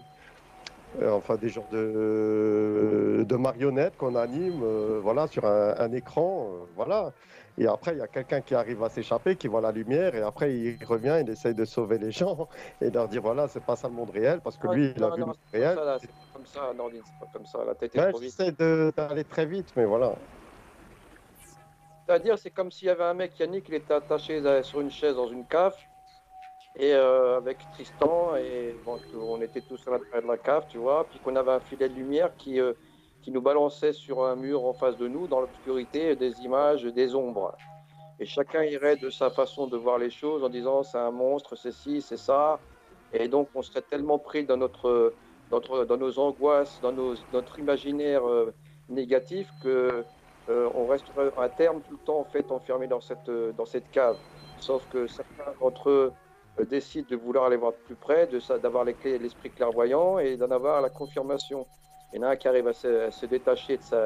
Euh, enfin des genres de, de marionnettes qu'on anime, euh, voilà, sur un, un écran, euh, voilà. Et après, il y a quelqu'un qui arrive à s'échapper, qui voit la lumière, et après, il revient, il essaye de sauver les gens et de leur dire, voilà, c'est pas ça le monde réel, parce que lui, il a Non, vu le monde réel. c'est comme ça, Nordine, c'est pas comme ça. La tête est Ouais, trop vite. j'essaie d'aller très vite, mais voilà. C'est-à-dire, c'est comme s'il y avait un mec, Yannick, il était attaché euh, sur une chaise dans une cave, et euh, avec Tristan, et bon, on était tous à l'intérieur de la cave, tu vois, puis qu'on avait un filet de lumière qui, euh, qui nous balançait sur un mur en face de nous, dans l'obscurité, des images, des ombres. Et chacun irait de sa façon de voir les choses en disant c'est un monstre, c'est ci, c'est ça. Et donc on serait tellement pris dans, notre, notre- dans nos angoisses, dans notre imaginaire euh, négatif que euh, on resterait à terme tout le temps en fait enfermé dans cette, euh, dans cette cave. Sauf que certains d'entre eux euh, décident de vouloir aller voir de plus près, d'avoir les clés, l'esprit clairvoyant et d'en avoir la confirmation. Il y en a un qui arrive à se, à se détacher de, sa,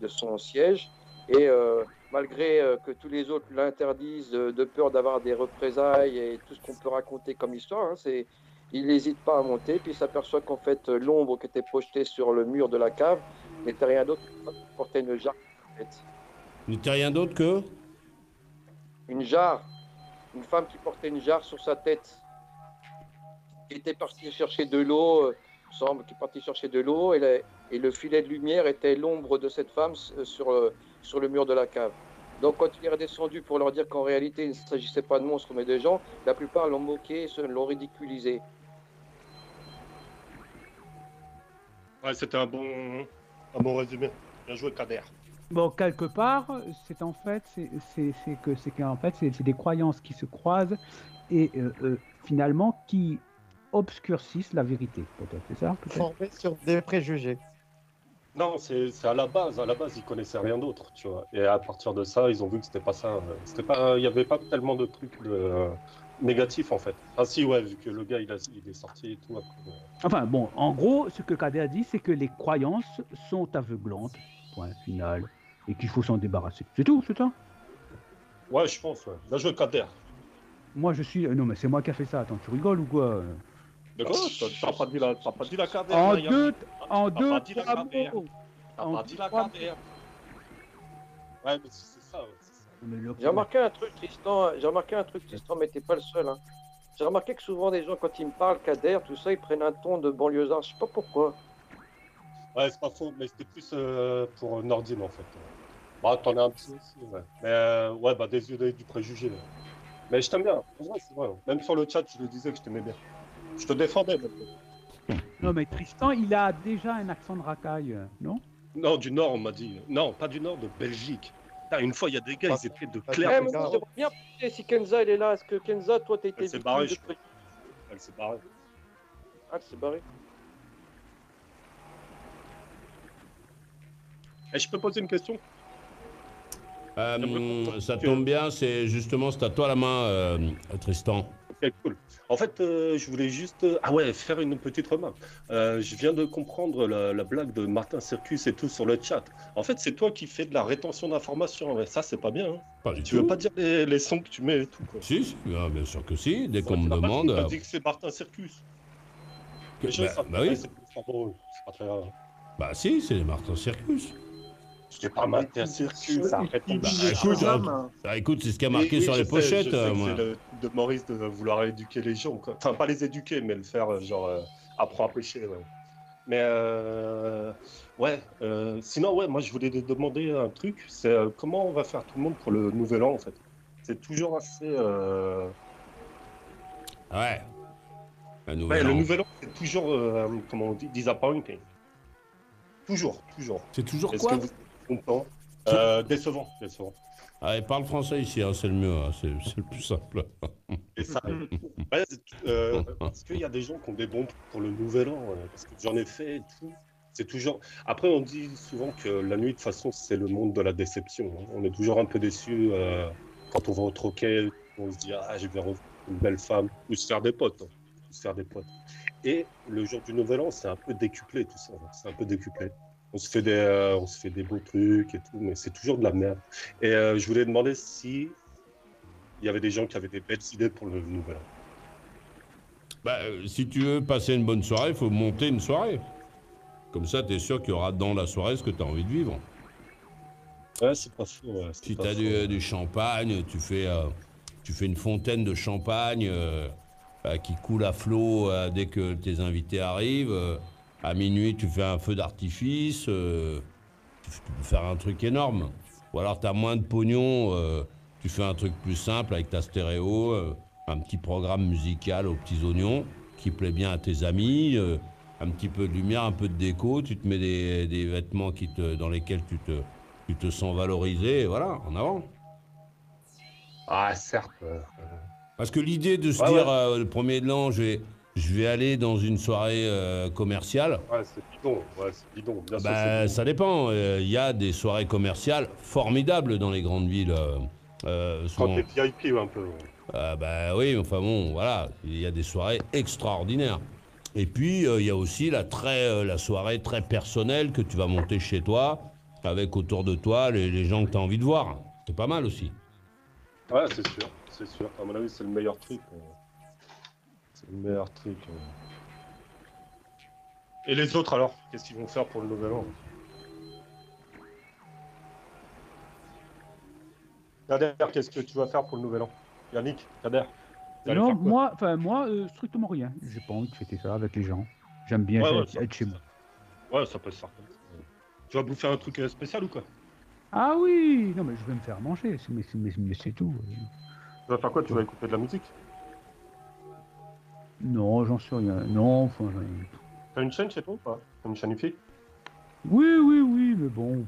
de son siège et euh, malgré euh, que tous les autres l'interdisent euh, de peur d'avoir des représailles et tout ce qu'on peut raconter comme histoire, hein, c'est, il n'hésite pas à monter, puis il s'aperçoit qu'en fait l'ombre qui était projetée sur le mur de la cave n'était rien d'autre que porter une jarre. en fait. N'était rien d'autre que Une jarre, une femme qui portait une jarre sur sa tête, qui était partie chercher de l'eau, euh, semble, qui est partie chercher de l'eau, et, le filet de lumière était l'ombre de cette femme euh, sur, euh, sur le mur de la cave. Donc quand il est redescendu pour leur dire qu'en réalité il ne s'agissait pas de monstres mais de gens, la plupart l'ont moqué, l'ont ridiculisé. Ouais, c'était un bon, un bon résumé. Bien joué, Kader. Bon, quelque part, c'est en fait, c'est que c'est qu'en fait, c'est des croyances qui se croisent et euh, euh, finalement qui obscurcissent la vérité, peut-être, c'est ça sur des préjugés. Non, c'est à la base. À la base, ils connaissaient rien d'autre, tu vois. Et à partir de ça, ils ont vu que c'était pas ça. euh, C'était pas. Il y avait pas tellement de trucs de, euh, négatifs en fait. Ah si, ouais, vu que le gars il, a, il est sorti et tout. après, Enfin, bon, en gros, ce que Kader dit, c'est que les croyances sont aveuglantes, point final, et qu'il faut s'en débarrasser. C'est tout, c'est ça Ouais, je pense. Ouais. Bien joué, Kader. Moi, je suis... euh, Non, mais c'est moi qui a fait ça. Attends, tu rigoles ou quoi De quoi T'as- pas dit la, t'as pas dit la Kader En là, deux, en T'as deux, pas dit la Kader. mots. T'as En pas dit la Kader. Ouais, mais c'est ça. ouais, c'est ça. J'ai remarqué un truc, Tristan, j'ai remarqué un truc, Tristan, mais t'es pas le seul. hein. J'ai remarqué que souvent des gens, quand ils me parlent, Kader, tout ça, ils prennent un ton de banlieusard, je sais pas pourquoi. Ouais, c'est pas faux, mais c'était plus euh, pour Nordine en fait. Bah, t'en as un petit aussi, ouais. Mais euh, ouais, bah, des yeux de- du préjugé. là. Mais je t'aime bien, en vrai, c'est vrai. Même sur le chat, je le disais que je t'aimais bien. Je te défendais, même. Non, mais Tristan, il a déjà un accent de racaille, euh, non? Non, du Nord, on m'a dit. Non, pas du Nord, de Belgique. Putain, une fois, il y a des gars, ils étaient de Ah, Eh, Claire. mais moi, j'aimerais bien si Kenza, elle est là. Est-ce que Kenza, toi, t'as été Elle s'est barrée, je Elle s'est barrée. Ah, elle s'est barrée. Et je peux poser une question? Euh, ça tombe bien, c'est justement, c'est à toi la main, euh, Tristan. Ok, cool. En fait, euh, je voulais juste ah ouais, faire une petite remarque. Je viens de comprendre la, la blague de Martin Circus et tout sur le chat. En fait, c'est toi qui fais de la rétention d'informations. Mais ça, c'est pas bien. hein. Pas du Tu tout. veux pas dire les, les sons que tu mets et tout quoi. Si, si, ah, bien sûr que si. Dès qu'on me tu demande. t'as euh, dit que c'est Martin Circus. que- bah, bah oui. c'est pas drôle, c'est pas très grave. Bah si, c'est Martin Circus. C'est pas Il Bah, dit les écoute, choses, écoute, c'est ce qui a marqué sur les pochettes, euh. C'est de Maurice de vouloir éduquer les gens. quoi. Enfin, pas les éduquer, mais le faire, euh, genre, euh, apprends à pêcher. ouais. Mais, euh, ouais, euh, sinon, ouais, moi, je voulais te demander un truc. C'est euh, comment on va faire tout le monde pour le nouvel an, en fait? C'est toujours assez. euh, Ouais. Un le nouvel an, c'est toujours, euh, comment on dit, disappointing. Toujours, toujours. C'est toujours quoi? que vous content Euh, Décevant, décevant. Allez, parle français ici, hein, c'est le mieux, hein, c'est le plus simple. Et ça, ouais, c'est- euh, parce qu'il y a des gens qui ont des bons pour le nouvel an, parce que j'en ai fait et tout. C'est toujours. Après, on dit souvent que la nuit, de toute façon, c'est le monde de la déception. hein. On est toujours un peu déçu euh, quand on va au troquet, on se dit ah, je vais revoir une belle femme, ou se faire des potes, se faire des potes. Et le jour du nouvel an, c'est un peu décuplé tout ça. C'est un peu décuplé. On se fait des, euh, on se fait des beaux trucs et tout, mais c'est toujours de la merde. Et euh, je voulais demander si il y avait des gens qui avaient des belles idées pour le nouvel an. Bah, euh, si tu veux passer une bonne soirée, il faut monter une soirée. Comme ça, tu es sûr qu'il y aura dans la soirée ce que tu as envie de vivre. Ouais, c'est pas ouais, c'est Si tu as du, du champagne, tu fais, tu fais une fontaine de champagne euh, qui coule à flot dès que tes invités arrivent. À minuit, tu fais un feu d'artifice. euh, tu, peux faire un truc énorme. Ou alors, tu as moins de pognon, euh, tu fais un truc plus simple avec ta stéréo, euh, un petit programme musical aux petits oignons qui plaît bien à tes amis. un petit peu de lumière, un peu de déco, tu te mets des, des vêtements qui te, dans lesquels tu te, tu te sens valorisé, et voilà, en avant. Ah, certes. Parce que l'idée de se Ouais, dire ouais. le premier de l'an, je vais, je vais aller dans une soirée euh, commerciale, Ouais, c'est bidon. Ouais, c'est bidon. Bien sûr, bah, bidon. ça dépend. Euh, Il y a des soirées commerciales formidables dans les grandes villes. euh, euh, Quand souvent. t'es VIP un peu. ouais. Euh, bah oui, enfin bon, voilà, il y a des soirées extraordinaires. Et puis, il y a aussi la, très, la soirée très personnelle que tu vas monter chez toi, avec autour de toi les, les gens que tu as envie de voir. C'est pas mal aussi. Ouais, c'est sûr. C'est sûr. À mon avis, c'est le meilleur truc. C'est le meilleur truc. euh. Et les autres alors Qu'est-ce qu'ils vont faire pour le nouvel an? Kader, qu'est-ce que tu vas faire pour le nouvel an? Yannick, Kader Non, moi, enfin moi, euh, strictement rien. J'ai pas envie de fêter ça avec les gens. J'aime bien Ouais, ouais, être, chez moi. Ouais, ça peut se faire comme ça. Tu vas bouffer un truc euh, spécial ou quoi? Ah oui, non mais je vais me faire manger, mais c'est tout. Tu vas faire quoi? Tu vas écouter de la musique? Non, j'en sais rien. Non, enfin, rien. T'as une chaîne chez toi ou pas? T'as une chaîne IFI Oui, oui, oui, mais bon.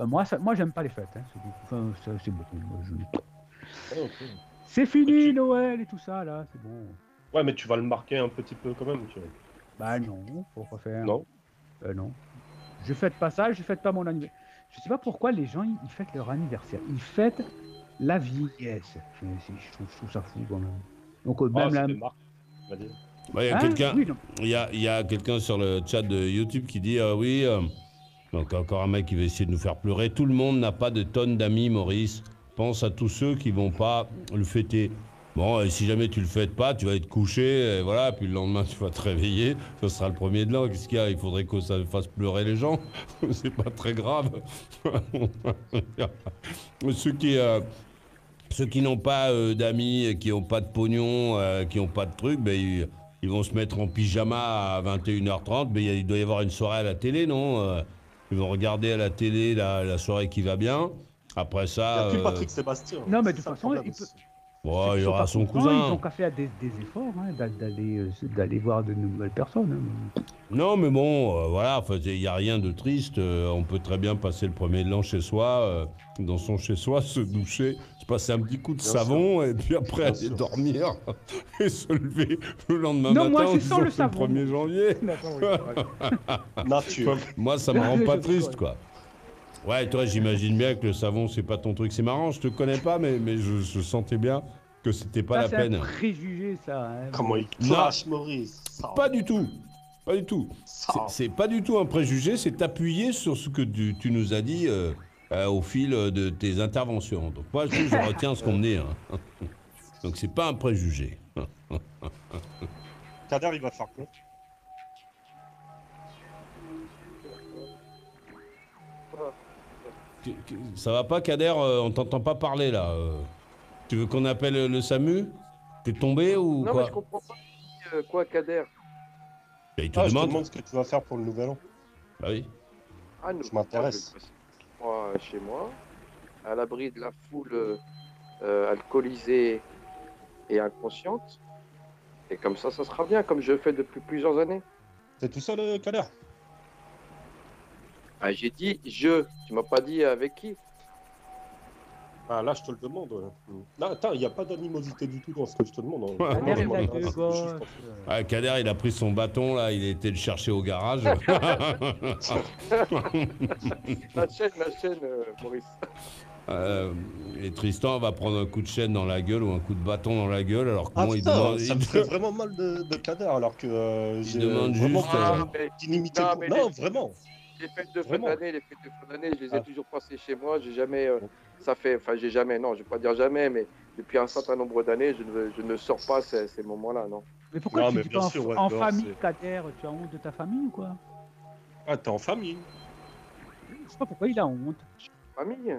Euh, moi, ça, moi, j'aime pas les fêtes. Hein. C'est, enfin, ça, c'est bon. Je- C'est fini Noël et tout ça là, c'est bon. Ouais, mais tu vas le marquer un petit peu quand même. Tu vois. Bah non, faut pas faire. Non? Euh, non. Je fête pas ça, je fête pas mon anniversaire. Je sais pas pourquoi les gens ils fêtent leur anniversaire. Ils fêtent la vieillesse. Je trouve, je trouve ça fou quand même. Donc euh, même la. c'était Marc, on va dire. Bah, Il y a Hein quelqu'un Oui, non. il y a, il y a quelqu'un sur le chat de YouTube qui dit euh, Oui, euh, donc encore un mec qui va essayer de nous faire pleurer. Tout le monde n'a pas de tonnes d'amis, Maurice. Pense à tous ceux qui vont pas le fêter. Bon, et si jamais tu le fêtes pas, tu vas être couché, et voilà, puis le lendemain tu vas te réveiller, ce sera le premier de l'an. Qu'est-ce qu'il y a? Il faudrait que ça fasse pleurer les gens. C'est pas très grave. ceux qui, euh, ceux qui n'ont pas euh, d'amis, qui n'ont pas de pognon, euh, qui n'ont pas de trucs, ben, ils, ils vont se mettre en pyjama à 21h30. Mais il a- il doit y avoir une soirée à la télé, non Euh, Ils vont regarder à la télé la, la soirée qui va bien. Après Il ça, y a plus Patrick Sébastien. Non, mais de toute façon, il peut- bon, il y aura pas son contents, Ils cousin. ont qu'à faire des, des efforts hein, d'a- d'aller euh, d'aller voir de nouvelles personnes. hein. Non, mais bon, euh, voilà, enfin, il n'y a rien de triste. euh, on peut très bien passer le premier de l'an chez soi, euh, dans son chez-soi, se doucher, passer un petit coup de Bien savon, et puis après aller dormir et se lever le lendemain Non, matin moi, sans disant le savon. 1er janvier. Nature. Moi, ça me rend pas Je triste, quoi. Ouais, toi, j'imagine bien que le savon, c'est pas ton truc. C'est marrant, je te connais pas, mais, mais je, je sentais bien que c'était pas Ça, la c'est peine. un préjugé, ça. hein. Comment il Non. clash, Maurice Ça, Pas du tout. Pas du tout. C'est- pas du tout un préjugé, c'est appuyer sur ce que tu, tu nous as dit euh, euh, au fil de tes interventions. Donc moi, je, je retiens ce qu'on me dit. hein. Donc c'est pas un préjugé. Kader, il va faire quoi? Ça va pas, Kader euh, On t'entend pas parler là. euh. Tu veux qu'on appelle le SAMU? T'es tombé ou Non, mais quoi je comprends pas. Euh, quoi, Kader? Bah, Il te Ah, je te demande. demande ce que tu vas faire pour le nouvel an. Bah oui. Ah, nous, Je m'intéresse. Moi, chez moi, à l'abri de la foule euh, euh, alcoolisée et inconsciente. Et comme ça, ça sera bien, comme je fais depuis plusieurs années. T'es tout seul, euh, Kader? Ah, J'ai dit je, tu m'as pas dit avec qui? Ah, là, je te le demande. ouais. Là, attends, il n'y a pas d'animosité du tout dans ce que je te demande. hein. Ouais. Kader, il a Ah, Kader, il a pris son bâton là, il a été le chercher au garage. La chaîne, la chaîne, euh, Maurice. Euh, et Tristan va prendre un coup de chaîne dans la gueule ou un coup de bâton dans la gueule, alors que Ah moi, il demande. ça il- me fait vraiment mal de, de Kader alors que euh, j'ai demande vraiment juste, euh, Ah, mais non, Non, les- vraiment. les fêtes de fin d'année, les fêtes de fin d'année, je les ai Ah. toujours passées chez moi. J'ai jamais, euh, ça fait, enfin, j'ai jamais, non, je vais pas dire jamais, mais depuis un certain nombre d'années, je ne, je ne sors pas ces, ces moments-là, non. Mais pourquoi Non, tu mais dis en, sûr, ouais, en famille, Kader Tu as honte de ta famille ou quoi? Ah, t'es en famille. Je sais pas pourquoi il a honte. Famille.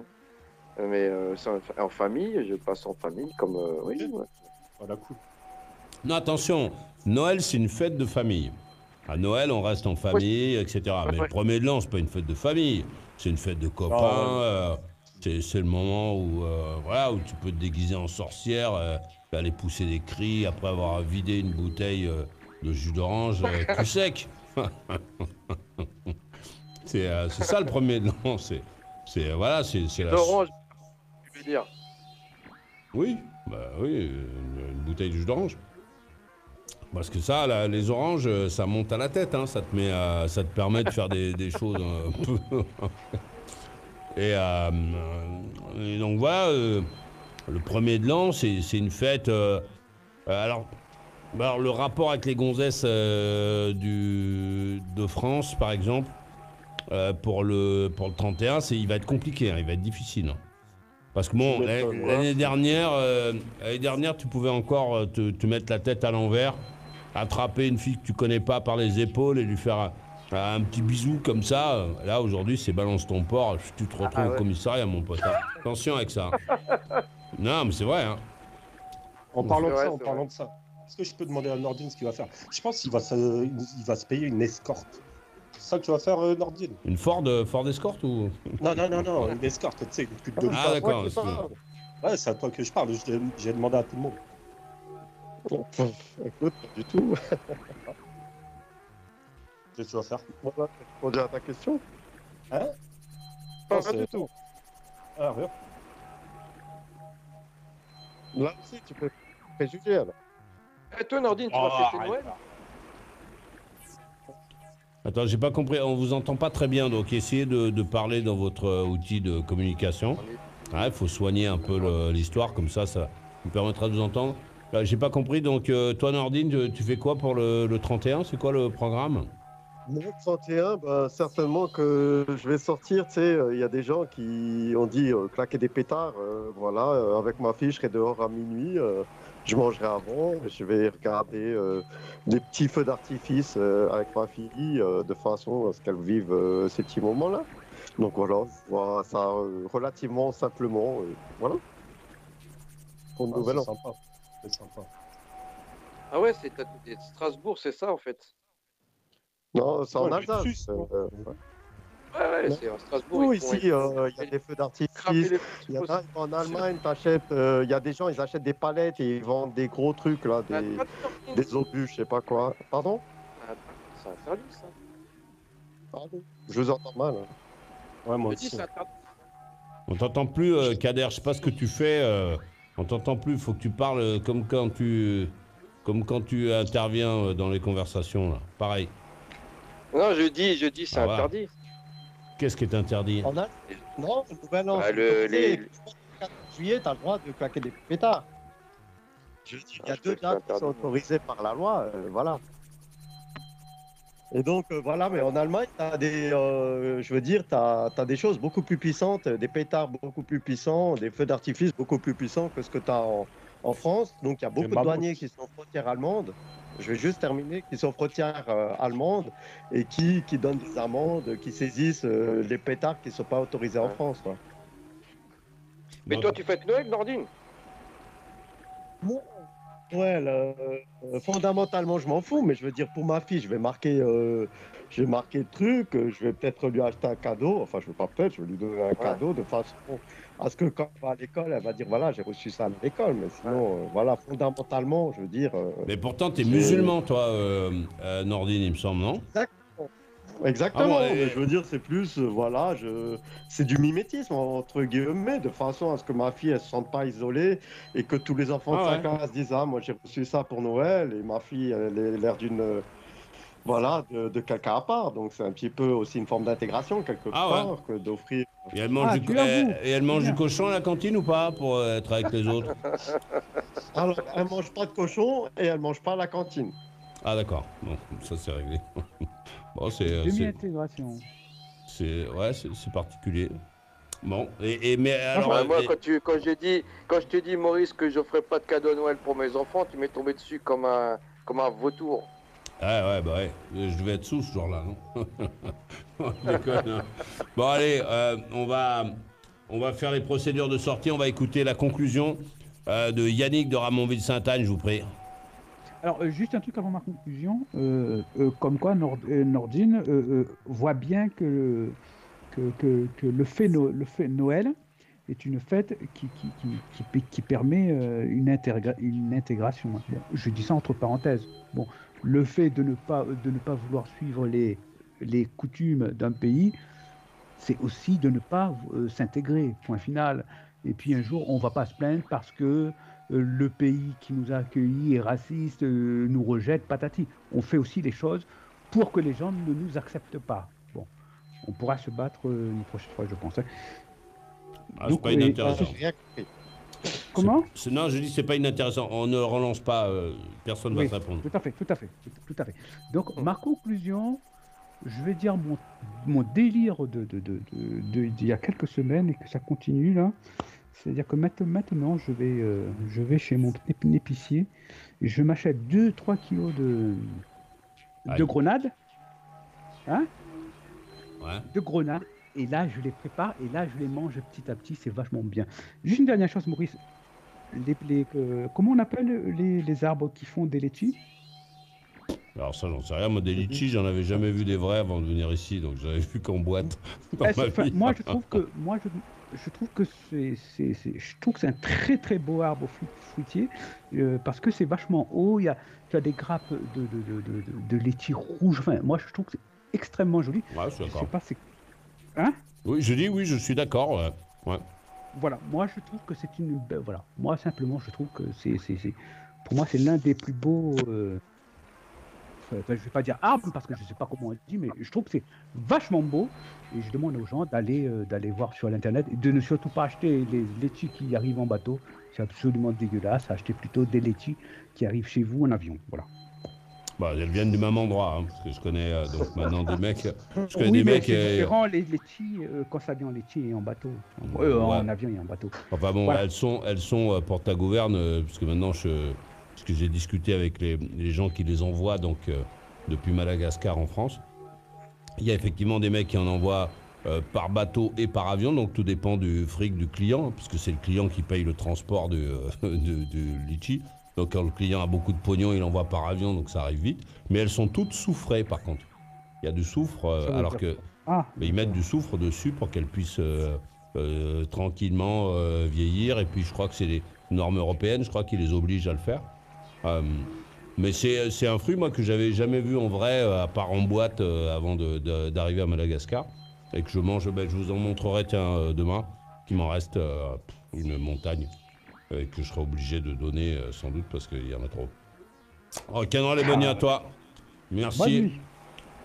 Euh, Mais euh, c'est en, famille, je passe en famille comme. euh, oui, ouais. Voilà, cool. Non, attention, Noël, c'est une fête de famille. À Noël, on reste en famille, etc. Mais le premier de l'an, c'est pas une fête de famille. C'est une fête de copains. Ouais. euh, c'est le moment où, euh, voilà, où tu peux te déguiser en sorcière, euh, aller pousser des cris après avoir vidé une bouteille euh, de jus d'orange tout sec. c'est ça le premier l'an. C'est voilà, c'est la. D'orange, tu veux dire. Oui, bah oui, une, une bouteille de jus d'orange. Parce que ça, là, les oranges, ça monte à la tête, hein, ça, te met à- ça te permet de faire des, des choses un peu. Et, euh, et donc voilà, euh, le premier de l'an, c'est une fête. euh, alors, alors, le rapport avec les gonzesses du, de France, par exemple, pour, le, pour le 31, c'est- il va être compliqué, hein, il va être difficile. hein. Parce que bon, Tu l'année dernière, euh, l'année dernière, tu pouvais encore te, te mettre la tête à l'envers, attraper une fille que tu connais pas par les épaules et lui faire un, un petit bisou comme ça. Là, aujourd'hui, c'est balance ton porc, tu te retrouves Ah au ouais. commissariat, mon pote. hein. Attention avec ça. Non, mais c'est vrai. Hein. En parlant de vrai, ça, en parlant de ça, est-ce que je peux demander à Nordine ce qu'il va faire? Je pense qu'il va, se... il va se payer une escorte. C'est ça que tu vas faire, euh, Nordine? Une Ford, euh, Ford Escort ou? Non, non, non, non, une escorte, tu sais, une pute de Ah, d'accord. Ouais, Ouais, c'est à toi que je parle, j'ai demandé à tout le monde. Écoute, pas du tout. Que tu vas faire Voilà, à ta question. Hein? Pas, Non, pas c'est- du tout. Ah, rien. Là aussi, tu peux préjuger alors. Et toi, Nordine, tu Oh, vas fêter arrête Noël. Attends, j'ai pas compris. On vous entend pas très bien, donc essayez de, de parler dans votre euh, outil de communication. Il faut soigner un peu l'histoire, comme ça, ça nous permettra de vous entendre. Euh, j'ai pas compris, donc euh, toi, Nordine, tu, tu fais quoi pour le, le 31 C'est quoi le programme? 31, bah, certainement que je vais sortir. Tu sais, euh, il y a des gens qui ont dit euh, claquer des pétards. euh, voilà, euh, avec ma fille, je serai dehors à minuit. je mangerai avant. Je vais regarder des petits feux d'artifice avec ma fille, de façon à ce qu'elle vive ces petits moments-là. Donc voilà, vois ça relativement simplement. voilà. Pour Ah, nouvel c'est an. sympa. Sympa. Ah ouais, c'est c'est Strasbourg, c'est ça en fait? Non, c'est en Alsace. Ouais, ouais, c'est à Strasbourg. Font- ici, euh, il y a des feux d'artifice. les Il y en a, en Allemagne, t'achètes, euh, il y a des gens, ils achètent des palettes et ils vendent des gros trucs, là, Ah, des, des obus, je sais pas quoi. Pardon? Ah, C'est interdit ça. Pardon? Je vous entends mal. hein. Ouais, moi aussi. On t'entend plus, euh, Kader. Je sais pas ce que tu fais. on t'entend plus. Il faut que tu parles comme quand tu, comme quand tu interviens dans les conversations. Là. Pareil. Non, je dis, je dis, c'est Ah, interdit. Qu'est-ce qui est interdit En Al- Non, le nouvel an. Bah, c'est le- autorisé. les- Le 4 juillet, t'as le droit de claquer des pétards. Je dis, il y Ah, a je deux crois que c'est dates qui sont interdit. autorisées par la loi, euh, voilà. Et donc, euh, voilà, mais en Allemagne, t'as des, euh, je veux dire, t'as as des choses beaucoup plus puissantes, des pétards beaucoup plus puissants, des feux d'artifice beaucoup plus puissants que ce que t'as en, en France. Donc, il y a beaucoup de douaniers qui sont frontières allemandes. Je vais juste terminer, qui sont frontières euh, allemandes et qui, qui donnent des amendes, qui saisissent euh, les pétards qui ne sont pas autorisés en. France. Quoi. Mais toi, tu fêtes Noël, Nordine? Ouais, le- euh, fondamentalement, je m'en fous, mais je veux dire, pour ma fille, je vais marquer, euh, je vais marquer le truc, je vais peut-être lui acheter un cadeau, enfin, je vais pas peut-être, je vais lui donner un cadeau de façon à ce que quand elle va à l'école, elle va dire, voilà, j'ai reçu ça à l'école, mais sinon, euh, voilà, fondamentalement, je veux dire, euh, Mais pourtant, t'es C'est- musulman, toi, euh, euh, Nordine, il me semble, non? Exactement, Ah et- mais je veux dire, c'est plus, voilà, je, c'est du mimétisme, entre guillemets, de façon à ce que ma fille, elle se sente pas isolée et que tous les enfants de Ah 5 ans se disent, ah, moi, j'ai reçu ça pour Noël, et ma fille, elle a l'air d'une, voilà, de, de quelqu'un à part, donc c'est un petit peu aussi une forme d'intégration, quelque Ah ouais. part, que d'offrir. Et elle mange, Ah, du, et- elle mange du cochon à la cantine ou pas pour euh, être avec les autres Alors, elle mange pas de cochon et elle mange pas à la cantine. Ah d'accord, bon, ça c'est réglé. bon, c'est, euh, c'est, Demi-intégration. c'est- ouais, c'est, particulier. Bon, et, et- mais alors, Ouais, Moi, et- quand, tu, quand, j'ai dit, quand je t'ai dit, Maurice, que je ferai pas de cadeau à Noël pour mes enfants, tu m'es tombé dessus comme un, comme un vautour. Ah ouais, bah ouais. Je devais être sous ce jour-là, non? Hein. Bon, allez, euh, on, va, on va faire les procédures de sortie. On va écouter la conclusion euh, de Yannick de Ramonville-Sainte-Anne, je vous prie. Alors, euh, juste un truc avant ma conclusion. comme quoi, Nord- Nordine voit bien que, que, le, fait le fait Noël est une fête qui, qui, qui, qui, pe- qui permet une, intégra- une intégration. Je dis ça entre parenthèses. Bon, le fait de ne pas, de ne pas vouloir suivre les, les coutumes d'un pays, c'est aussi de ne pas euh, s'intégrer, point final. Et puis un jour, on va pas se plaindre parce que euh, le pays qui nous a accueillis est raciste, euh, nous rejette, patati. On fait aussi les choses pour que les gens ne nous acceptent pas. Bon, on pourra se battre une prochaine fois, je pense. hein. Ah, c'est pas inintéressant. Comment? Non, je dis c'est pas inintéressant. On ne relance pas, personne ne Oui, va te répondre. Tout à fait, tout à fait, tout, tout à fait. Donc, ma conclusion, je vais dire mon, mon délire de, de, y a quelques semaines et que ça continue là. C'est-à-dire que maintenant, maintenant je, vais, euh, je vais chez mon ép- épicier et je m'achète 2-3 kilos de, de grenades. Hein? Ouais. De grenades. Et là, je les prépare et là, je les mange petit à petit. C'est vachement bien. Juste une dernière chose, Maurice. Les, les- euh, comment on appelle les, les arbres qui font des laitues? Alors ça, j'en sais rien. Moi, des litchis, j'en avais jamais vu des vrais avant de venir ici, donc j'avais vu qu'en boîte. dans c'est- ma enfin, vie. moi, je trouve que moi, je, je trouve que c'est, c'est- c'est- je trouve que c'est un très très beau arbre fru- fruitier euh, parce que c'est vachement haut. Il y a, tu as des grappes de de, de, de, de- de laitier rouge. Enfin, moi, je trouve que c'est extrêmement joli. Ouais, je suis Je sais pas, c'est hein? Oui, je dis oui, je suis d'accord. ouais. Ouais. Voilà, moi je trouve que c'est une. Voilà, moi simplement je trouve que c'est. c'est- c'est- Pour moi, c'est l'un des plus beaux. euh, Enfin, je vais pas dire arbre parce que je sais pas comment on dit, mais je trouve que c'est vachement beau. Et je demande aux gens d'aller euh, d'aller voir sur l'internet et de ne surtout pas acheter les laitiers qui arrivent en bateau. C'est absolument dégueulasse. Acheter plutôt des laitiers qui arrivent chez vous en avion. Voilà. Bah, elles viennent du même endroit, hein, parce que je connais euh, donc maintenant des mecs. Je connais Oui, des mais mecs. c'est euh, différent les laitiers euh, quand ça vient en laitier et en bateau. Euh, En Ouais. avion et en bateau. Enfin bon, Voilà. elles sont, elles sont euh, porte à gouverne, euh, parce que maintenant, je, parce que j'ai discuté avec les, les gens qui les envoient donc euh, depuis Madagascar en France. Il y a effectivement des mecs qui en envoient euh, par bateau et par avion, donc tout dépend du fric du client, hein, parce que c'est le client qui paye le transport du, euh, du, du litchi. Donc quand le client a beaucoup de pognon, il envoie par avion, donc ça arrive vite. Mais elles sont toutes soufrées par contre. Il y a du soufre, euh, alors que Ah, mais ils mettent du soufre dessus pour qu'elles puissent tranquillement vieillir. Et puis je crois que c'est les normes européennes, je crois qu'ils les obligent à le faire. Euh, mais c'est c'est un fruit, moi, que j'avais jamais vu en vrai, euh, à part en boîte, euh, avant de- de- d'arriver à Madagascar. Et que je mange, ben, je vous en montrerai, tiens, euh, demain, qu'il m'en reste euh, une montagne. Et que je serai obligé de donner, euh, sans doute, parce qu'il y en a trop. Ok, non, les bonnes à toi. Merci.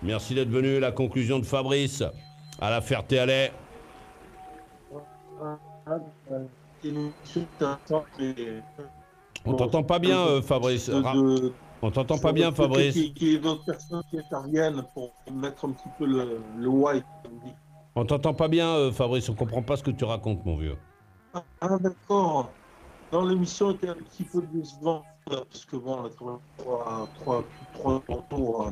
Merci d'être venu. La conclusion de Fabrice à la Ferté-Alais. On t'entend pas bien, euh, Fabrice. De- Ra- de- On t'entend pas bien, Fabrice. Qu'il y ait d'autres personnes qui interviennent pour mettre un petit peu le, le white. comme on dit. On t'entend pas bien, euh, Fabrice. On comprend pas ce que tu racontes, mon vieux. Ah d'accord. Dans l'émission était un petit peu décevante parce que bon, on a même trois, trois, trois euh,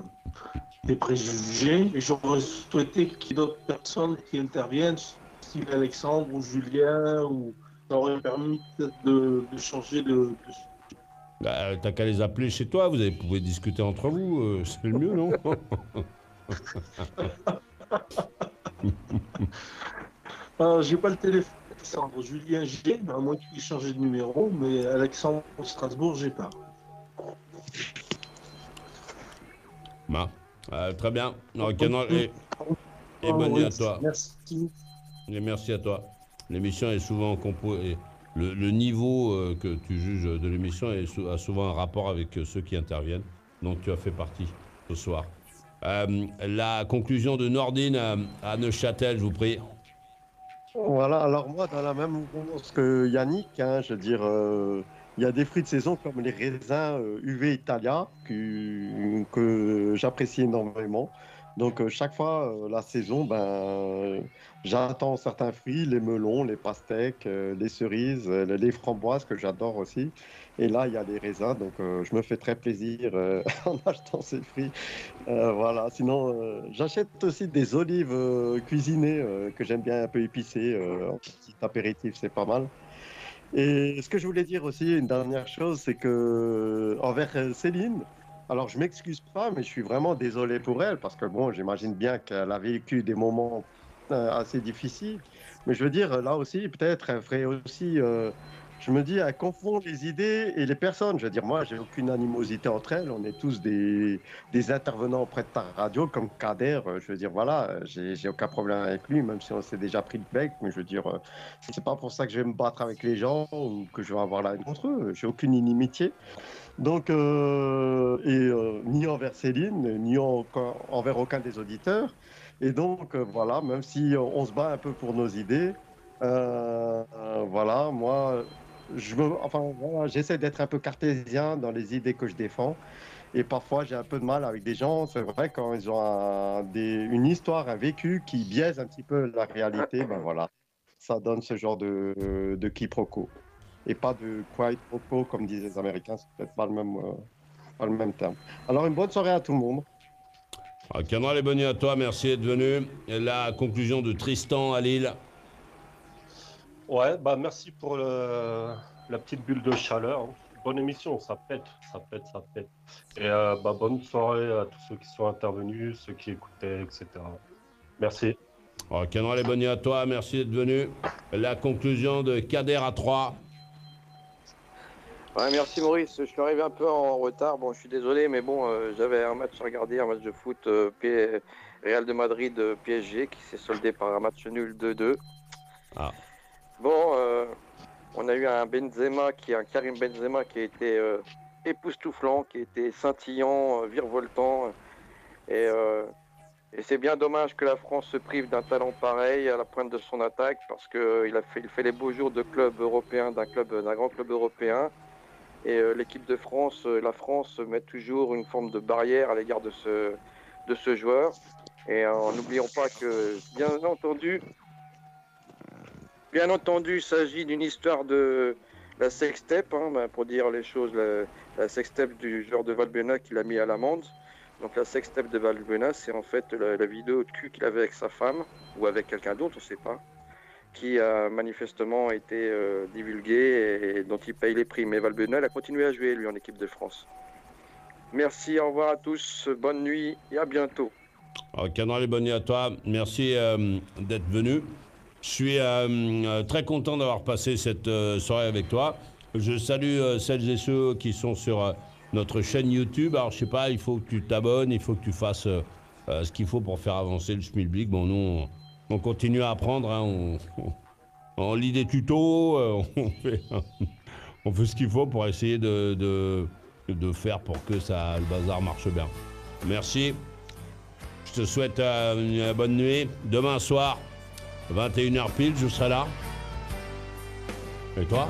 des préjugés et j'aurais souhaité qu'il y ait d'autres personnes qui interviennent, style Alexandre ou Julien, ou ça aurait permis de, de changer de, de- Bah, T'as qu'à les appeler chez toi. Vous avez- pouvez discuter entre vous. euh, C'est le mieux, non Ah, j'ai pas le téléphone Alexandre. Julien, j'ai, à moins qu'il ait changé de numéro, mais Alexandre Strasbourg, j'ai pas. Bah, euh, Très bien. Ok, non, et, et bonne nuit à toi. Merci. Et merci à toi. L'émission est souvent composée. Le, niveau euh, que tu juges de l'émission a souvent un rapport avec euh, ceux qui interviennent. Donc tu as fait partie ce soir. Euh, la conclusion de Nordine à, Neuchâtel, je vous prie. Voilà, alors moi, dans la même mouvance que Yannick, hein, je veux dire, il y a des fruits de saison comme les raisins UV Italia que j'apprécie énormément. Donc euh, chaque fois, euh, la saison, ben, euh, j'attends certains fruits, les melons, les pastèques, les cerises, les framboises que j'adore aussi. Et là, il y a les raisins, donc je me fais très plaisir en achetant ces fruits. Voilà. Sinon, j'achète aussi des olives cuisinées que j'aime bien un peu épicées en petit apéritif, c'est pas mal. Et ce que je voulais dire aussi, une dernière chose, c'est que envers Céline, alors je m'excuse pas, mais je suis vraiment désolé pour elle parce que bon, j'imagine bien qu'elle a vécu des moments euh, assez difficiles. Mais je veux dire, là aussi, peut-être, elle ferait aussi. euh, je me dis, elle confond les idées et les personnes? Je veux dire, moi, j'ai aucune animosité entre elles. On est tous des, intervenants auprès de ta radio, comme Kader. Je veux dire, voilà, j'ai aucun problème avec lui, même si on s'est déjà pris le bec. Mais je veux dire, euh, c'est pas pour ça que je vais me battre avec les gens ou que je vais avoir la haine contre eux. J'ai aucune inimitié. Donc, euh, et euh, ni envers Céline, ni en- envers aucun des auditeurs. Et donc, voilà, même si on, on se bat un peu pour nos idées, voilà, moi, je enfin, j'essaie d'être un peu cartésien dans les idées que je défends. Et parfois, j'ai un peu de mal avec des gens, c'est vrai, quand ils ont une histoire, un vécu qui biaise un petit peu la réalité, ben voilà, ça donne ce genre de, quiproquo. Et pas de quiproquo, comme disaient les Américains, c'est peut-être pas le même, euh, pas le même terme. Alors, une bonne soirée à tout le monde. Ah, Cameron, les bonnes à toi, merci d'être venu. La conclusion de Tristan à Lille. Ouais, bah merci pour le- la petite bulle de chaleur. hein. Bonne émission, ça pète, ça pète, ça pète. Et euh, bah, bonne soirée à tous ceux qui sont intervenus, ceux qui écoutaient, etc. Merci. Oh, Cameron, les bonnes à toi, merci d'être venu. La conclusion de Kader à 3. Ouais, merci Maurice. Je suis arrivé un peu en retard. Bon, je suis désolé, mais bon, euh, j'avais un match à regarder, un match de foot euh, P- Real de Madrid PSG qui s'est soldé par un match nul 2-2. Ah. Bon, euh, on a eu un Benzema qui, un Karim Benzema qui a été euh, époustouflant, qui a été scintillant, euh, virevoltant. Et, c'est bien dommage que la France se prive d'un talent pareil à la pointe de son attaque parce qu'il fait, fait les beaux jours de club européen, d'un grand club européen. Et l'équipe de France, la France met toujours une forme de barrière à l'égard de ce, de ce joueur. Et euh, n'oublions pas que, bien entendu, bien entendu, il s'agit d'une histoire de la sextape, hein, ben, pour dire les choses, la, la sextape du joueur de Valbuena qu'il a mis à l'amende. Donc la sextape de Valbuena, c'est en fait la, la vidéo de cul qu'il avait avec sa femme, ou avec quelqu'un d'autre, on ne sait pas qui a manifestement été euh, divulgué et dont il paye les prix. Mais Valbuena, il a continué à jouer, lui, en équipe de France. Merci, au revoir à tous, bonne nuit et à bientôt. Cameron, les bonnes nuits à toi, merci euh, d'être venu. Je suis euh, euh, très content d'avoir passé cette euh, soirée avec toi. Je salue celles et ceux qui sont sur notre chaîne YouTube. Alors, je sais pas, il faut que tu t'abonnes, il faut que tu fasses ce qu'il faut pour faire avancer le schmilblick. Bon, nous, on, on continue à apprendre. hein, on, lit des tutos, on, fait, ce qu'il faut pour essayer de, de, faire pour que ça, le bazar marche bien. Merci. Je te souhaite une bonne nuit. Demain soir, 21h pile, je serai là. Et toi?